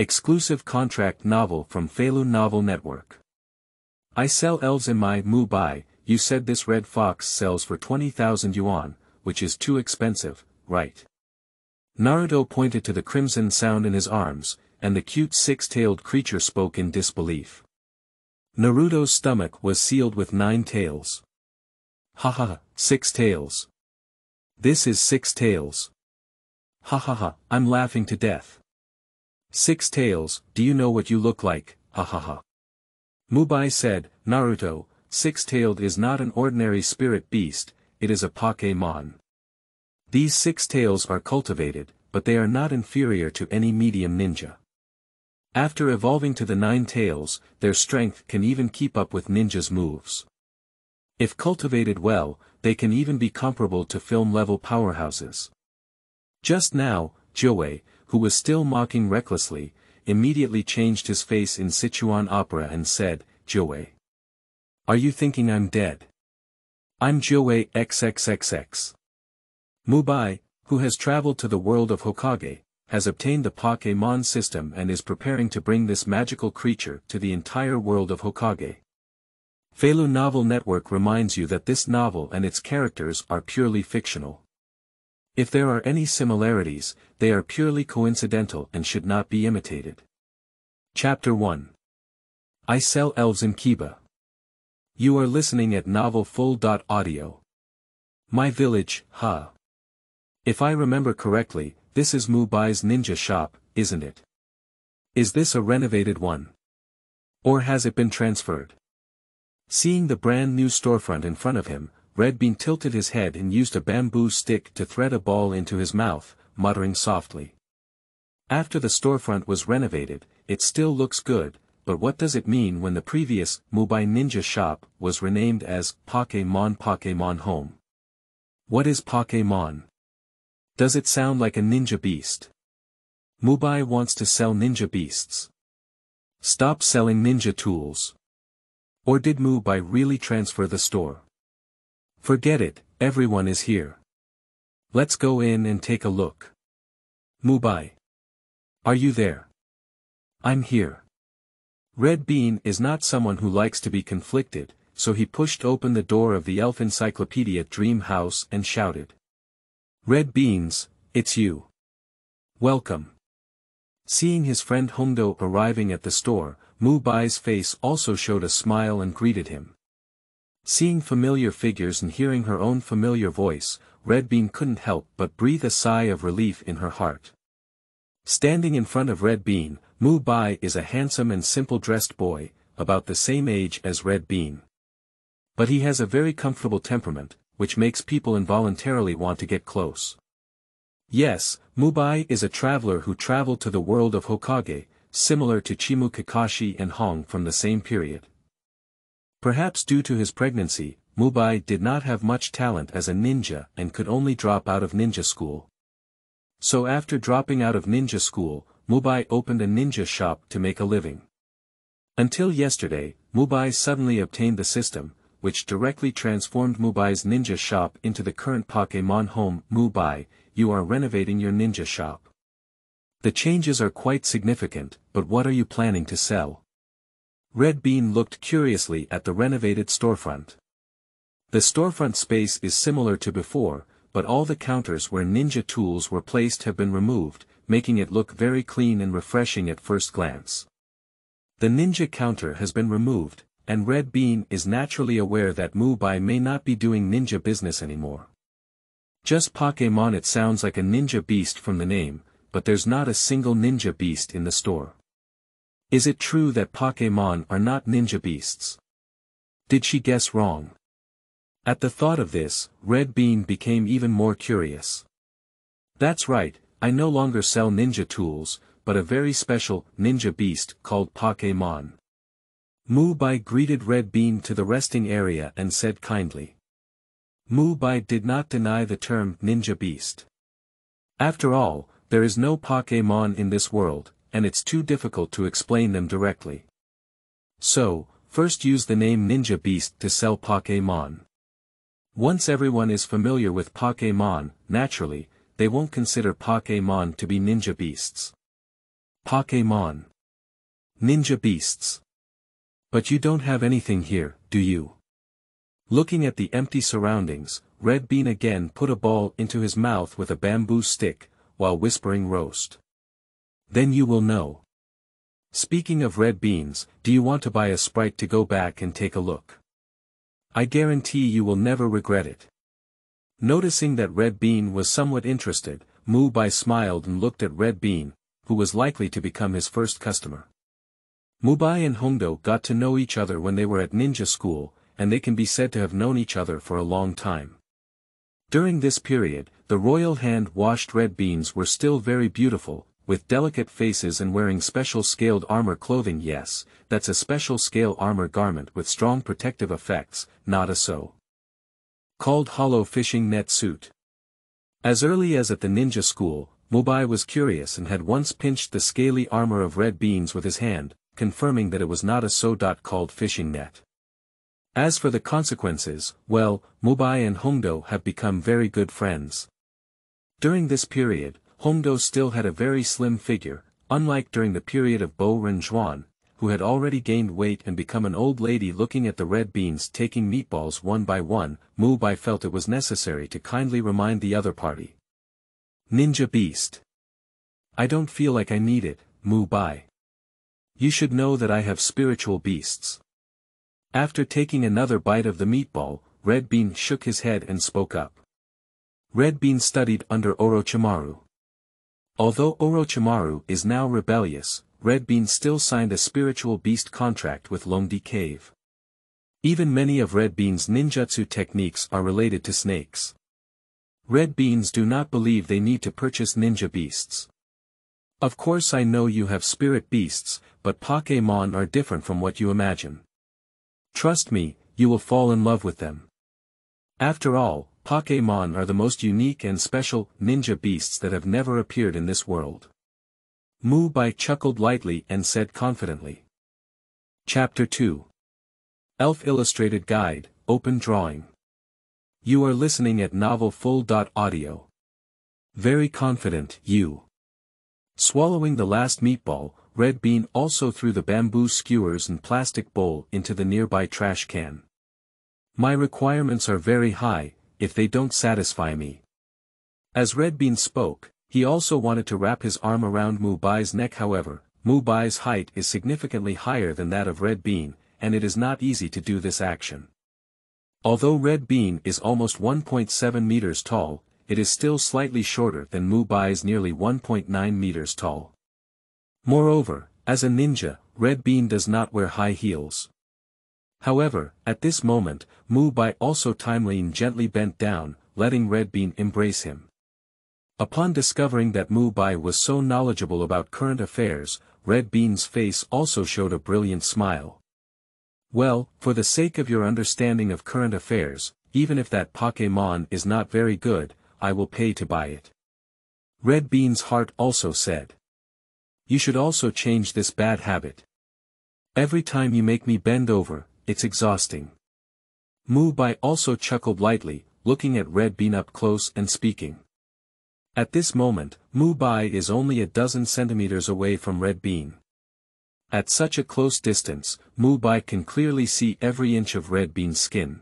Exclusive contract novel from Feilu Novel Network. I sell elves in my Mumbai, you said this red fox sells for 20,000 yuan, which is too expensive, right? Naruto pointed to the crimson sound in his arms, and the cute six-tailed creature spoke in disbelief. Naruto's stomach was sealed with nine tails. Ha ha ha, six tails. This is six tails. Ha ha ha, I'm laughing to death. Six tails, do you know what you look like, ha ha ha. Mubai said, Naruto, six-tailed is not an ordinary spirit beast, it is a Pokémon. These six tails are cultivated, but they are not inferior to any medium ninja. After evolving to the nine tails, their strength can even keep up with ninjas' moves. If cultivated well, they can even be comparable to film-level powerhouses. Just now, Jiuwei, who was still mocking recklessly, immediately changed his face in Sichuan opera and said, Jiuwei. Are you thinking I'm dead? I'm Jiuwei XXXX. Mubai, who has traveled to the world of Hokage, has obtained the Pokémon system and is preparing to bring this magical creature to the entire world of Hokage. Feilu Novel Network reminds you that this novel and its characters are purely fictional. If there are any similarities, they are purely coincidental and should not be imitated. Chapter 1 I Sell Elves in Kiba. You are listening at novelfull.audio. My village, ha. If I remember correctly, this is Mubai's ninja shop, isn't it? Is this a renovated one? Or has it been transferred? Seeing the brand new storefront in front of him, Red Bean tilted his head and used a bamboo stick to thread a ball into his mouth, muttering softly. After the storefront was renovated, it still looks good, but what does it mean when the previous Mubai Ninja shop was renamed as Pokémon Pokémon Home? What is Pokémon? Does it sound like a ninja beast? Mubai wants to sell ninja beasts. Stop selling ninja tools. Or did Mubai really transfer the store? Forget it, everyone is here. Let's go in and take a look. Mubai. Are you there? I'm here. Red Bean is not someone who likes to be conflicted, so he pushed open the door of the Elf Encyclopedia Dream House and shouted. Red Beans, it's you. Welcome. Seeing his friend Hongdo arriving at the store, Mu Bai's face also showed a smile and greeted him. Seeing familiar figures and hearing her own familiar voice, Red Bean couldn't help but breathe a sigh of relief in her heart. Standing in front of Red Bean, Mu Bai is a handsome and simple-dressed boy, about the same age as Red Bean. But he has a very comfortable temperament, which makes people involuntarily want to get close. Yes, Mubai is a traveler who traveled to the world of Hokage, similar to Chimu Kakashi and Hong from the same period. Perhaps due to his pregnancy, Mubai did not have much talent as a ninja and could only drop out of ninja school. So after dropping out of ninja school, Mubai opened a ninja shop to make a living. Until yesterday, Mubai suddenly obtained the system, which directly transformed Mubai's ninja shop into the current Pokémon home. Mubai, you are renovating your ninja shop. The changes are quite significant, but what are you planning to sell? Red Bean looked curiously at the renovated storefront. The storefront space is similar to before, but all the counters where ninja tools were placed have been removed, making it look very clean and refreshing at first glance. The ninja counter has been removed, and Red Bean is naturally aware that Mubai may not be doing ninja business anymore. Just Pokémon it sounds like a ninja beast from the name, but there's not a single ninja beast in the store. Is it true that Pokémon are not ninja beasts? Did she guess wrong? At the thought of this, Red Bean became even more curious. That's right, I no longer sell ninja tools, but a very special ninja beast called Pokémon. Mu Bai greeted Red Bean to the resting area and said kindly. Mu Bai did not deny the term ninja beast. After all, there is no Pokémon in this world, and it's too difficult to explain them directly. So, first use the name Ninja Beast to sell Pokémon. Once everyone is familiar with Pokémon, naturally, they won't consider Pokémon to be ninja beasts. Pokémon. Ninja beasts. But you don't have anything here, do you? Looking at the empty surroundings, Red Bean again put a ball into his mouth with a bamboo stick, while whispering roast. Then you will know. Speaking of red beans, do you want to buy a sprite to go back and take a look? I guarantee you will never regret it. Noticing that Red Bean was somewhat interested, Mubai smiled and looked at Red Bean, who was likely to become his first customer. Mubai and Hongdo got to know each other when they were at ninja school, and they can be said to have known each other for a long time. During this period, the royal hand-washed red beans were still very beautiful, with delicate faces and wearing special scaled armor clothing yes, that's a special scale armor garment with strong protective effects, not a so. Called hollow fishing net suit. As early as at the ninja school, Mubai was curious and had once pinched the scaly armor of red beans with his hand, confirming that it was not a so. called fishing net. As for the consequences, well, Mubai and Hongdo have become very good friends. During this period, Hongdo still had a very slim figure, unlike during the period of Bo Renjuan, who had already gained weight and become an old lady looking at the red beans taking meatballs one by one, Mubai felt it was necessary to kindly remind the other party. Ninja Beast. I don't feel like I need it, Mubai. You should know that I have spiritual beasts. After taking another bite of the meatball, Red Bean shook his head and spoke up. Red Bean studied under Orochimaru. Although Orochimaru is now rebellious, Red Bean still signed a spiritual beast contract with Longdi Cave. Even many of Red Bean's ninjutsu techniques are related to snakes. Red Beans do not believe they need to purchase ninja beasts. Of course I know you have spirit beasts, but Pokémon are different from what you imagine. Trust me, you will fall in love with them. After all, Pokémon are the most unique and special ninja beasts that have never appeared in this world. Mubai chuckled lightly and said confidently. Chapter 2 Elf Illustrated Guide, Open Drawing You are listening at Novel Full. Audio. Very confident, you. Swallowing the last meatball, Red Bean also threw the bamboo skewers and plastic bowl into the nearby trash can. My requirements are very high, if they don't satisfy me. As Red Bean spoke, he also wanted to wrap his arm around Mubai's neck however, Mubai's height is significantly higher than that of Red Bean, and it is not easy to do this action. Although Red Bean is almost 1.7 meters tall, it is still slightly shorter than Mubai's nearly 1.9 meters tall. Moreover, as a ninja, Red Bean does not wear high heels. However, at this moment, Mu Bai also timely and gently bent down, letting Red Bean embrace him. Upon discovering that Mu Bai was so knowledgeable about current affairs, Red Bean's face also showed a brilliant smile. Well, for the sake of your understanding of current affairs, even if that Pokémon is not very good, I will pay to buy it. Red Bean's heart also said. You should also change this bad habit. Every time you make me bend over, it's exhausting. Mu Bai also chuckled lightly, looking at Red Bean up close and speaking. At this moment, Mu Bai is only a dozen centimeters away from Red Bean. At such a close distance, Mu Bai can clearly see every inch of Red Bean's skin.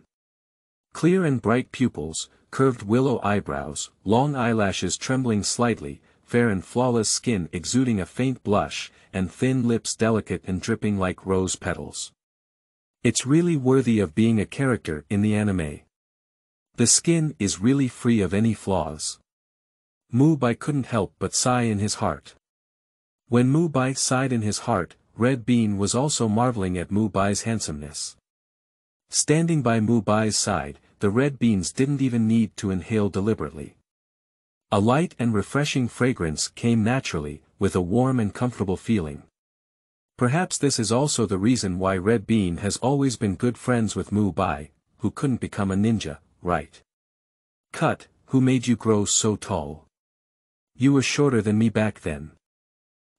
Clear and bright pupils, curved willow eyebrows, long eyelashes trembling slightly, fair and flawless skin exuding a faint blush, and thin lips delicate and dripping like rose petals. It's really worthy of being a character in the anime. The skin is really free of any flaws. Mubai couldn't help but sigh in his heart. When Mubai sighed in his heart, Red Bean was also marveling at Mubai's handsomeness. Standing by Mubai's side, the red beans didn't even need to inhale deliberately. A light and refreshing fragrance came naturally, with a warm and comfortable feeling. Perhaps this is also the reason why Red Bean has always been good friends with Mu Bai, who couldn't become a ninja, right? Cut, who made you grow so tall? You were shorter than me back then.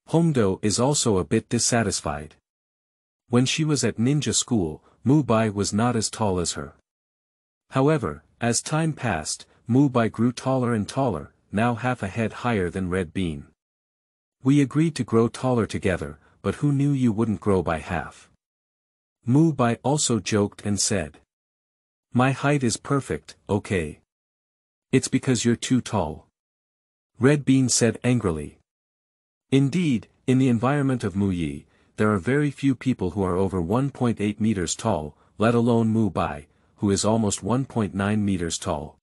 Hongdo is also a bit dissatisfied. When she was at ninja school, Mu Bai was not as tall as her. However, as time passed, Mu Bai grew taller and taller, now half a head higher than Red Bean. We agreed to grow taller together, but who knew you wouldn't grow by half? Mu Bai also joked and said. My height is perfect, okay. It's because you're too tall. Red Bean said angrily. Indeed, in the environment of Mu Yi, there are very few people who are over 1.8 meters tall, let alone Mu Bai, who is almost 1.9 meters tall.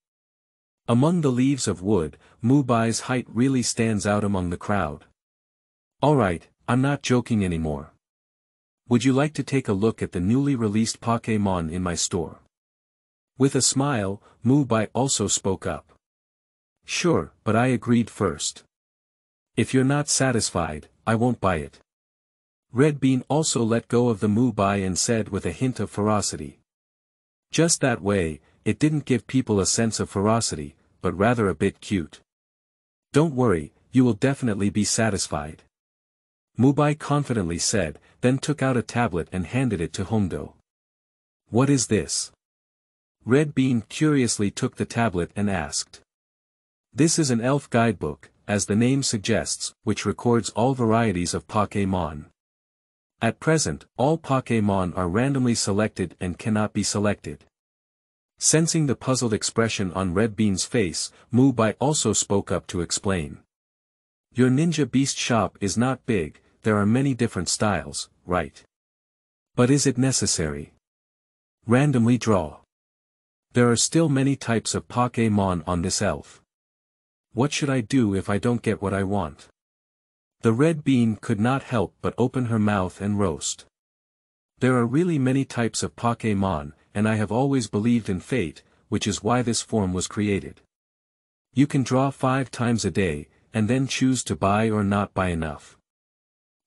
Among the leaves of wood, Mu Bai's height really stands out among the crowd. Alright, I'm not joking anymore. Would you like to take a look at the newly released Pokémon in my store? With a smile, Mu Bai also spoke up. Sure, but I agreed first. If you're not satisfied, I won't buy it. Red Bean also let go of the Mu Bai and said with a hint of ferocity. Just that way, it didn't give people a sense of ferocity, but rather a bit cute. Don't worry, you will definitely be satisfied. Mu Bai confidently said, then took out a tablet and handed it to Hongdo. What is this? Red Bean curiously took the tablet and asked. This is an elf guidebook, as the name suggests, which records all varieties of Pokémon. At present, all Pokémon are randomly selected and cannot be selected. Sensing the puzzled expression on Red Bean's face, Mu Bai also spoke up to explain. Your ninja beast shop is not big, there are many different styles, right? But is it necessary? Randomly draw. There are still many types of Pokémon on this elf. What should I do if I don't get what I want? The red bean could not help but open her mouth and roast. There are really many types of Pokémon, and I have always believed in fate, which is why this form was created. You can draw five times a day, and then choose to buy or not buy enough.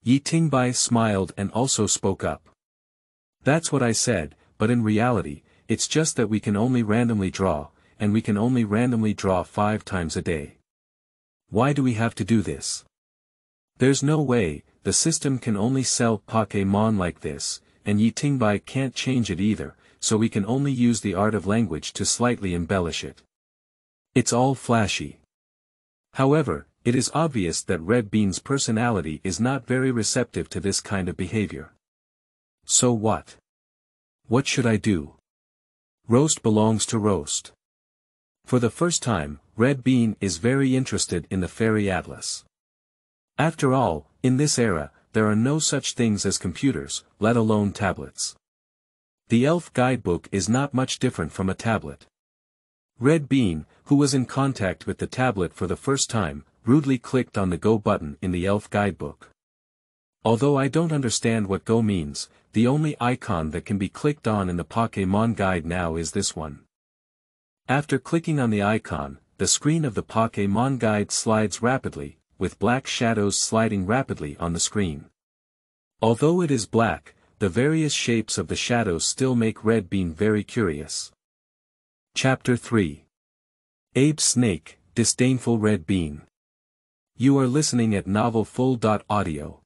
Yi Tingbai smiled and also spoke up. That's what I said, but in reality, it's just that we can only randomly draw, and we can only randomly draw five times a day. Why do we have to do this? There's no way, the system can only sell Pokémon like this, and Yi Tingbai can't change it either, so we can only use the art of language to slightly embellish it. It's all flashy. However, it is obvious that Red Bean's personality is not very receptive to this kind of behavior. So what? What should I do? Roast belongs to roast. For the first time, Red Bean is very interested in the Fairy Atlas. After all, in this era, there are no such things as computers, let alone tablets. The elf guidebook is not much different from a tablet. Red Bean, who was in contact with the tablet for the first time, rudely clicked on the Go button in the elf guidebook. Although I don't understand what Go means, the only icon that can be clicked on in the Pokémon guide now is this one. After clicking on the icon, the screen of the Pokémon guide slides rapidly, with black shadows sliding rapidly on the screen. Although it is black, the various shapes of the shadows still make Red Bean very curious. Chapter 3 Abe Snake, Disdainful Red Bean You are listening at Novel Full. Audio.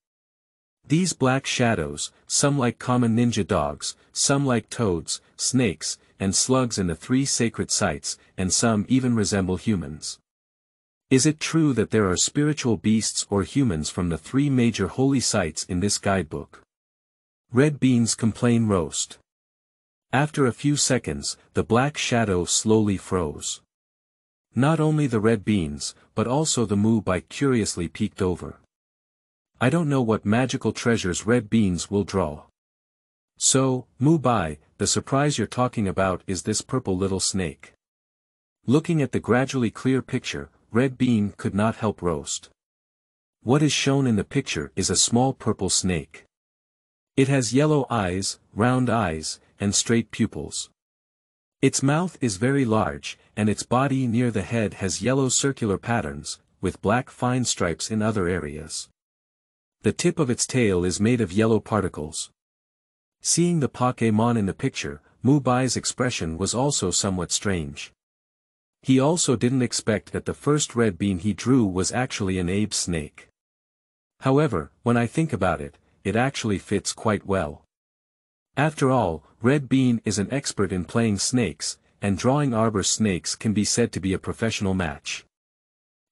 These black shadows, some like common ninja dogs, some like toads, snakes, and slugs in the three sacred sites, and some even resemble humans. Is it true that there are spiritual beasts or humans from the three major holy sites in this guidebook? Red beans complain roast. After a few seconds, the black shadow slowly froze. Not only the red beans, but also the Mu Bai curiously peeked over. I don't know what magical treasures red beans will draw. So, Mu Bai, the surprise you're talking about is this purple little snake. Looking at the gradually clear picture, Red Bean could not help roast. What is shown in the picture is a small purple snake. It has yellow eyes, round eyes, and straight pupils. Its mouth is very large, and its body near the head has yellow circular patterns, with black fine stripes in other areas. The tip of its tail is made of yellow particles. Seeing the Pokémon in the picture, Mu Bai's expression was also somewhat strange. He also didn't expect that the first red bean he drew was actually an Abe snake. However, when I think about it, it actually fits quite well. After all, Red Bean is an expert in playing snakes, and drawing arbor snakes can be said to be a professional match.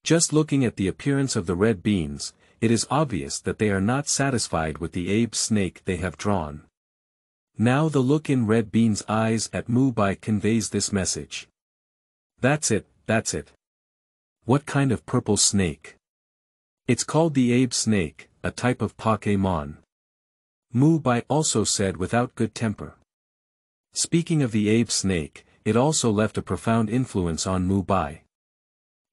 Just looking at the appearance of the red beans, it is obvious that they are not satisfied with the Abe snake they have drawn. Now the look in Red Bean's eyes at Mubai conveys this message. That's it, that's it. What kind of purple snake? It's called the Abe snake, a type of Pokemon. Mubai also said without good temper. Speaking of the Abe snake, it also left a profound influence on Mubai.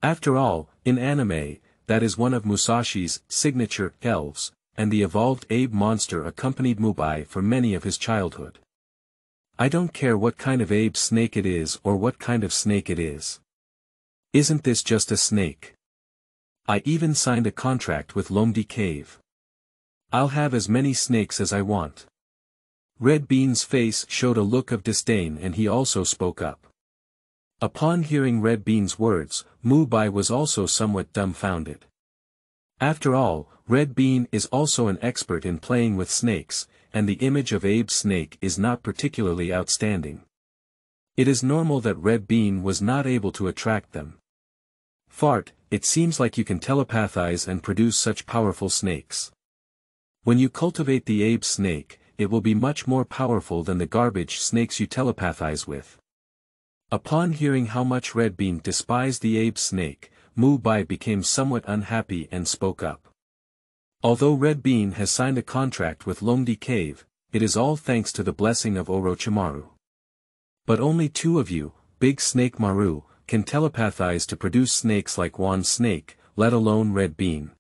After all, in anime, that is one of Musashi's signature elves, and the evolved Abe monster accompanied Mubai for many of his childhood. I don't care what kind of Abe snake it is or what kind of snake it is. Isn't this just a snake? I even signed a contract with Lomdi Cave. I'll have as many snakes as I want. Red Bean's face showed a look of disdain and he also spoke up. Upon hearing Red Bean's words, Mubai was also somewhat dumbfounded. After all, Red Bean is also an expert in playing with snakes, and the image of Abe's snake is not particularly outstanding. It is normal that Red Bean was not able to attract them. Fart, it seems like you can telepathize and produce such powerful snakes. When you cultivate the Abe snake, it will be much more powerful than the garbage snakes you telepathize with. Upon hearing how much Red Bean despised the ape snake, Mu Bai became somewhat unhappy and spoke up. Although Red Bean has signed a contract with Lomdi Cave, it is all thanks to the blessing of Orochimaru. But only two of you, Big Snake Maru, can telepathize to produce snakes like Wan Snake, let alone Red Bean.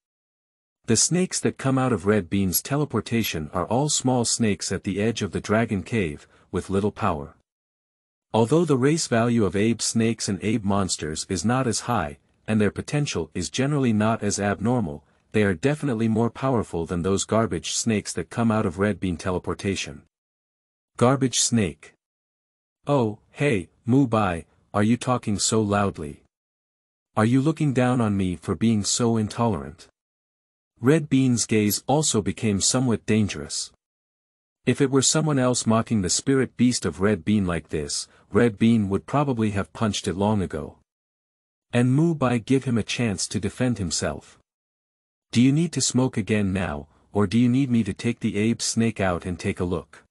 The snakes that come out of Red Bean's teleportation are all small snakes at the edge of the Dragon Cave, with little power. Although the race value of Abe snakes and Abe monsters is not as high, and their potential is generally not as abnormal, they are definitely more powerful than those garbage snakes that come out of Red Bean teleportation. Garbage snake. Oh, hey, Mu Bai, are you talking so loudly? Are you looking down on me for being so intolerant? Red Bean's gaze also became somewhat dangerous. If it were someone else mocking the spirit beast of Red Bean like this, Red Bean would probably have punched it long ago. And Mu Bai give him a chance to defend himself. Do you need to smoke again now, or do you need me to take the Abe snake out and take a look?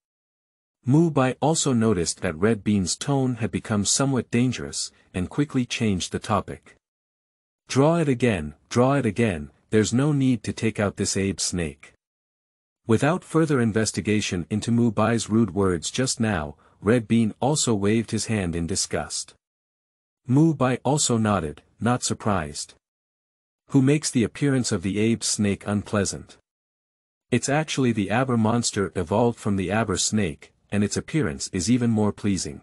Mu Bai also noticed that Red Bean's tone had become somewhat dangerous, and quickly changed the topic. Draw it again, draw it again, there's no need to take out this Abe snake. Without further investigation into Mu Bai's rude words just now, Red Bean also waved his hand in disgust. Mu Bai also nodded, not surprised. Who makes the appearance of the Abe snake unpleasant? It's actually the Aber monster evolved from the Aber snake, and its appearance is even more pleasing.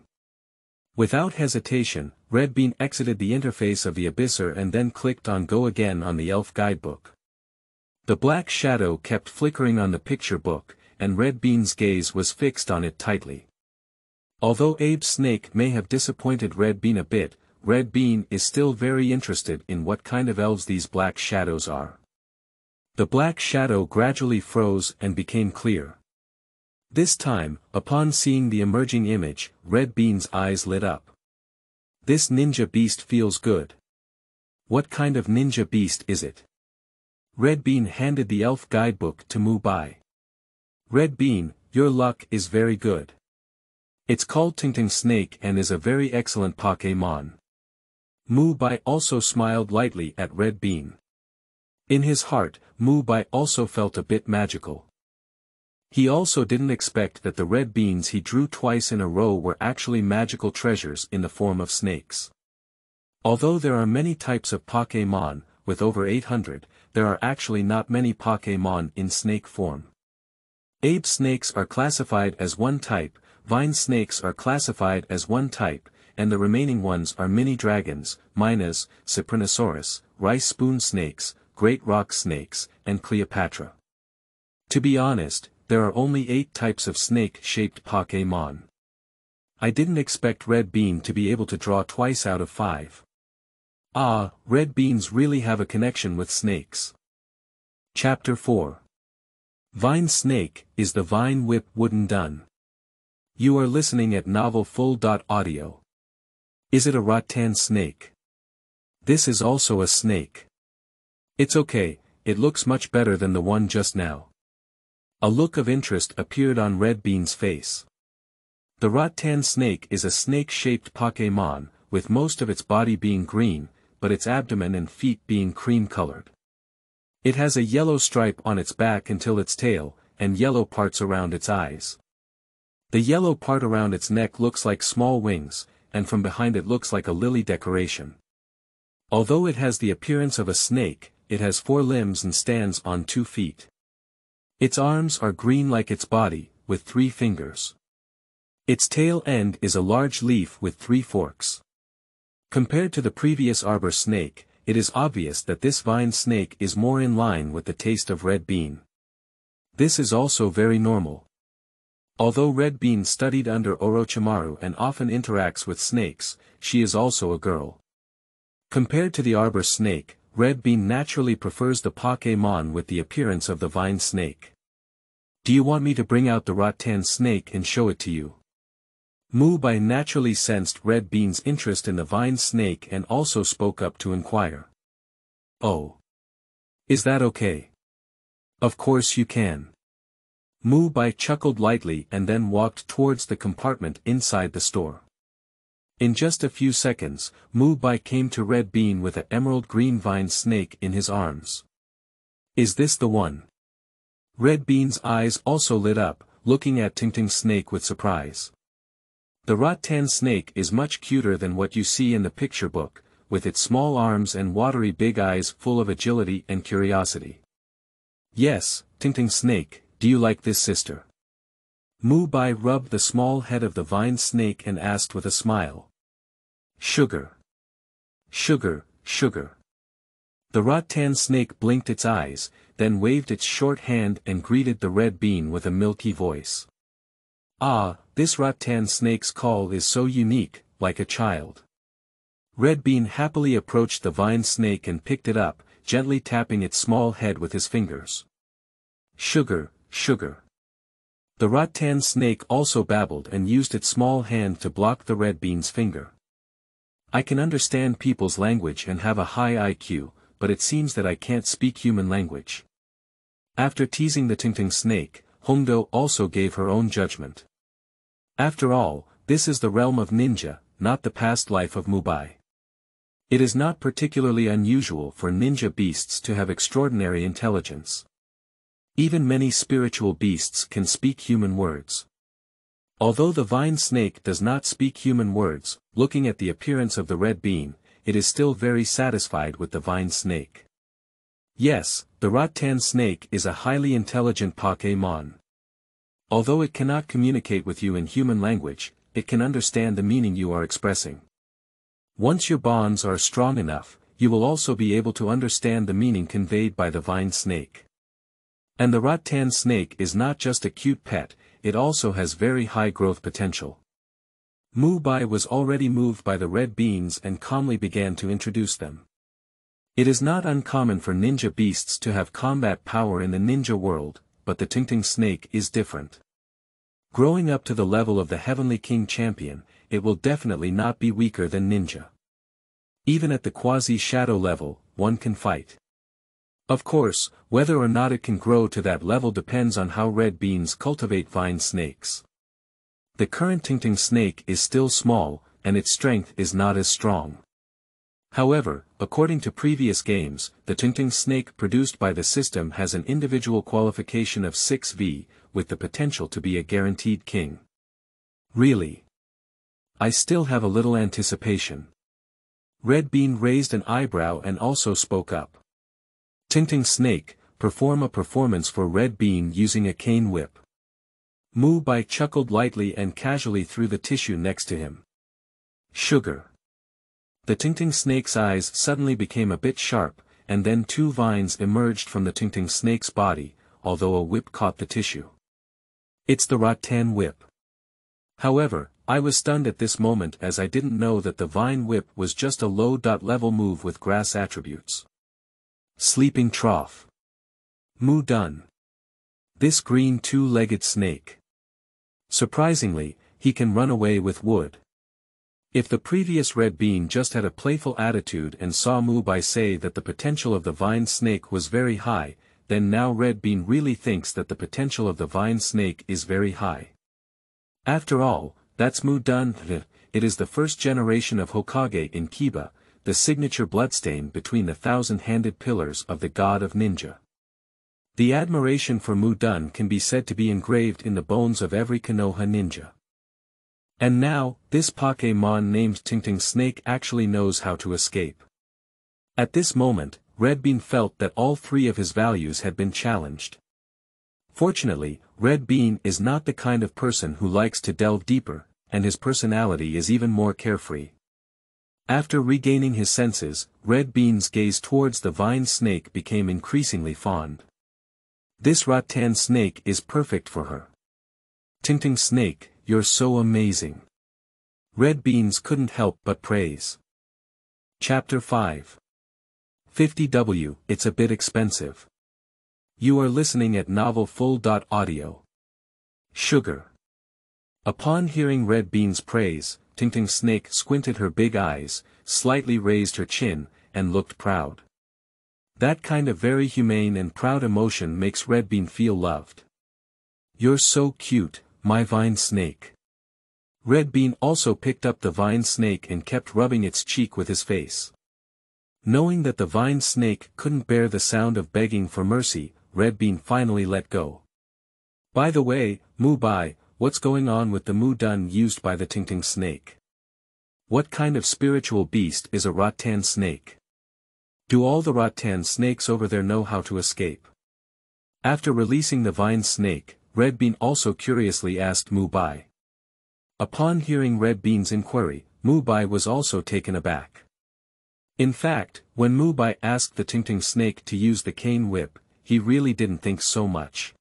Without hesitation, Red Bean exited the interface of the Abysser and then clicked on Go Again on the Elf Guidebook. The black shadow kept flickering on the picture book, and Red Bean's gaze was fixed on it tightly. Although Abe's snake may have disappointed Red Bean a bit, Red Bean is still very interested in what kind of elves these black shadows are. The black shadow gradually froze and became clear. This time, upon seeing the emerging image, Red Bean's eyes lit up. This ninja beast feels good. What kind of ninja beast is it? Red Bean handed the elf guidebook to Mu Bai. Red Bean, your luck is very good. It's called Tingting Snake and is a very excellent Pokémon. Mu Bai also smiled lightly at Red Bean. In his heart, Mu Bai also felt a bit magical. He also didn't expect that the red beans he drew twice in a row were actually magical treasures in the form of snakes. Although there are many types of Pokémon, with over 800, there are actually not many Pokémon in snake form. Abe snakes are classified as one type, vine snakes are classified as one type, and the remaining ones are mini dragons, Minas, Cyprinosaurus, rice spoon snakes, great rock snakes, and Cleopatra. To be honest, there are only eight types of snake-shaped Pokémon. I didn't expect Red Bean to be able to draw twice out of five. Ah, Red Beans really have a connection with snakes. Chapter 4 Vine Snake is the Vine Whip Wooden Dun. You are listening at Novel Full. Audio. Is it a rattan snake? This is also a snake. It's okay, it looks much better than the one just now. A look of interest appeared on Red Bean's face. The rattan snake is a snake-shaped Pokémon, with most of its body being green, but its abdomen and feet being cream-colored. It has a yellow stripe on its back until its tail, and yellow parts around its eyes. The yellow part around its neck looks like small wings, and from behind it looks like a lily decoration. Although it has the appearance of a snake, it has four limbs and stands on two feet. Its arms are green like its body, with three fingers. Its tail end is a large leaf with three forks. Compared to the previous arbor snake, it is obvious that this vine snake is more in line with the taste of red bean. This is also very normal. Although Red Bean studied under Orochimaru and often interacts with snakes, she is also a girl. Compared to the arbor snake, Red Bean naturally prefers the Pokémon with the appearance of the vine snake. Do you want me to bring out the rattan snake and show it to you? Mubai naturally sensed Red Bean's interest in the vine snake and also spoke up to inquire. Oh. Is that okay? Of course you can. Mubai chuckled lightly and then walked towards the compartment inside the store. In just a few seconds, Mubai came to Red Bean with an emerald green vine snake in his arms. Is this the one? Red Bean's eyes also lit up, looking at Tingting Snake with surprise. The rattan snake is much cuter than what you see in the picture book, with its small arms and watery big eyes full of agility and curiosity. Yes, Tingting Snake, do you like this sister? Mubai rubbed the small head of the vine snake and asked with a smile. Sugar. Sugar, sugar. The rattan snake blinked its eyes, then waved its short hand and greeted the red bean with a milky voice. Ah, this rattan snake's call is so unique, like a child. Red Bean happily approached the vine snake and picked it up, gently tapping its small head with his fingers. Sugar, sugar. The rattan snake also babbled and used its small hand to block the red bean's finger. I can understand people's language and have a high IQ, but it seems that I can't speak human language. After teasing the Tingting snake, Hongdo also gave her own judgment. After all, this is the realm of ninja, not the past life of Mubai. It is not particularly unusual for ninja beasts to have extraordinary intelligence. Even many spiritual beasts can speak human words. Although the vine snake does not speak human words, looking at the appearance of the red bean, it is still very satisfied with the vine snake. Yes, the rattan snake is a highly intelligent Pokémon. Although it cannot communicate with you in human language, it can understand the meaning you are expressing. Once your bonds are strong enough, you will also be able to understand the meaning conveyed by the vine snake. And the rattan snake is not just a cute pet, it also has very high growth potential. Mubai was already moved by the red beans and calmly began to introduce them. It is not uncommon for ninja beasts to have combat power in the ninja world, but the Tingting snake is different. Growing up to the level of the Heavenly King champion, it will definitely not be weaker than Ninja. Even at the quasi-shadow level, one can fight. Of course, whether or not it can grow to that level depends on how red beans cultivate vine snakes. The current Tingting snake is still small, and its strength is not as strong. However, according to previous games, the Tingting snake produced by the system has an individual qualification of 6V, with the potential to be a guaranteed king. Really? I still have a little anticipation. Red Bean raised an eyebrow and also spoke up. Tingting Snake, perform a performance for Red Bean using a cane whip. Mubai chuckled lightly and casually through the tissue next to him. Sugar. The Tingting Snake's eyes suddenly became a bit sharp, and then two vines emerged from the Tingting Snake's body, although a whip caught the tissue. It's the rattan whip. However, I was stunned at this moment as I didn't know that the vine whip was just a low-level move with grass attributes. Sleeping trough. Mu done. This green two-legged snake. Surprisingly, he can run away with wood. If the previous Red Bean just had a playful attitude and saw Mubai say that the potential of the vine snake was very high, then now Red Bean really thinks that the potential of the vine snake is very high. After all, that's Mu Dun, it is the first generation of Hokage in Kiba, the signature bloodstain between the thousand-handed pillars of the god of ninja. The admiration for Mu Dun can be said to be engraved in the bones of every Konoha ninja. And now, this Pokemon named Tingting Snake actually knows how to escape. At this moment, Red Bean felt that all three of his values had been challenged. Fortunately, Red Bean is not the kind of person who likes to delve deeper, and his personality is even more carefree. After regaining his senses, Red Bean's gaze towards the vine snake became increasingly fond. This rattan snake is perfect for her. Tingting snake, you're so amazing. Red Beans couldn't help but praise. Chapter 5 50W, it's a bit expensive. You are listening at novelfull.audio. Sugar. Upon hearing Red Bean's praise, Tingting Snake squinted her big eyes, slightly raised her chin, and looked proud. That kind of very humane and proud emotion makes Red Bean feel loved. You're so cute, my vine snake. Red Bean also picked up the vine snake and kept rubbing its cheek with his face. Knowing that the vine snake couldn't bear the sound of begging for mercy, Red Bean finally let go. By the way, Mu Bai, what's going on with the Mu Dun used by the Tingting snake? What kind of spiritual beast is a rattan snake? Do all the rattan snakes over there know how to escape? After releasing the vine snake, Red Bean also curiously asked Mu Bai. Upon hearing Red Bean's inquiry, Mu Bai was also taken aback. In fact, when Mu Bai asked the Tingting snake to use the cane whip, he really didn't think so much.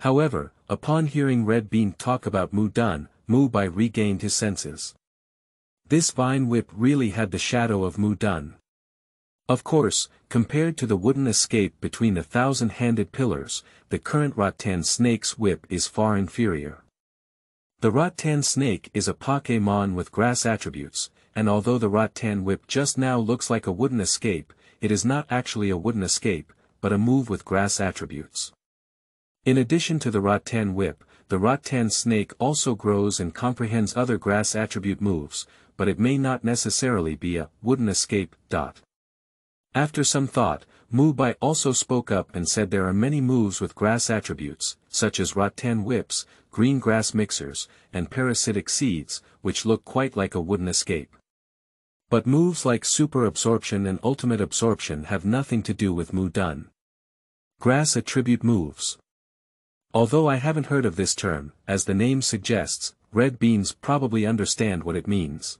However, upon hearing Red Bean talk about Mu Dun, Mu Bai regained his senses. This vine whip really had the shadow of Mu Dun. Of course, compared to the wooden escape between the thousand-handed pillars, the current rattan snake's whip is far inferior. The rattan snake is a Pokemon with grass attributes, and although the rattan whip just now looks like a wooden escape, it is not actually a wooden escape, but a move with grass attributes. In addition to the rattan whip, the rattan snake also grows and comprehends other grass attribute moves, but it may not necessarily be a wooden escape. Dot. After some thought, Mubai also spoke up and said there are many moves with grass attributes, such as rattan whips, green grass mixers, and parasitic seeds, which look quite like a wooden escape. But moves like super absorption and ultimate absorption have nothing to do with Mu Dun. Grass attribute moves. Although I haven't heard of this term, as the name suggests, red beans probably understand what it means.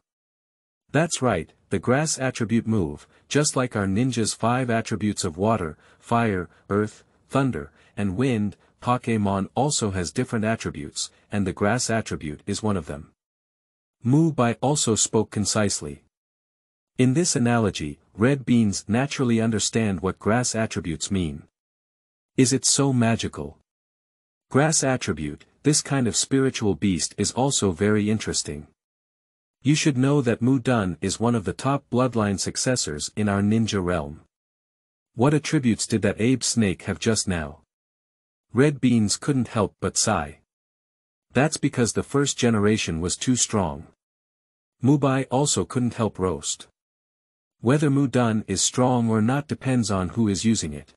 That's right, the grass attribute move, just like our ninja's five attributes of water, fire, earth, thunder, and wind, Pokemon also has different attributes, and the grass attribute is one of them. Mu Bai also spoke concisely. In this analogy, red beans naturally understand what grass attributes mean. Is it so magical? Grass attribute, this kind of spiritual beast is also very interesting. You should know that Mu Dun is one of the top bloodline successors in our ninja realm. What attributes did that Abe snake have just now? Red Beans couldn't help but sigh. That's because the first generation was too strong. Mubai also couldn't help roast. Whether Mu Dun is strong or not depends on who is using it.